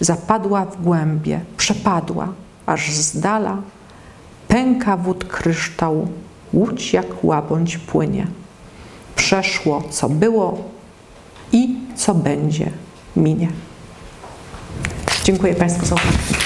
zapadła w głębie, przepadła, aż z dala. Pęka wód kryształ, łódź jak łabądź płynie. Przeszło, co było i co będzie, minie. Dziękuję Państwu za uwagę.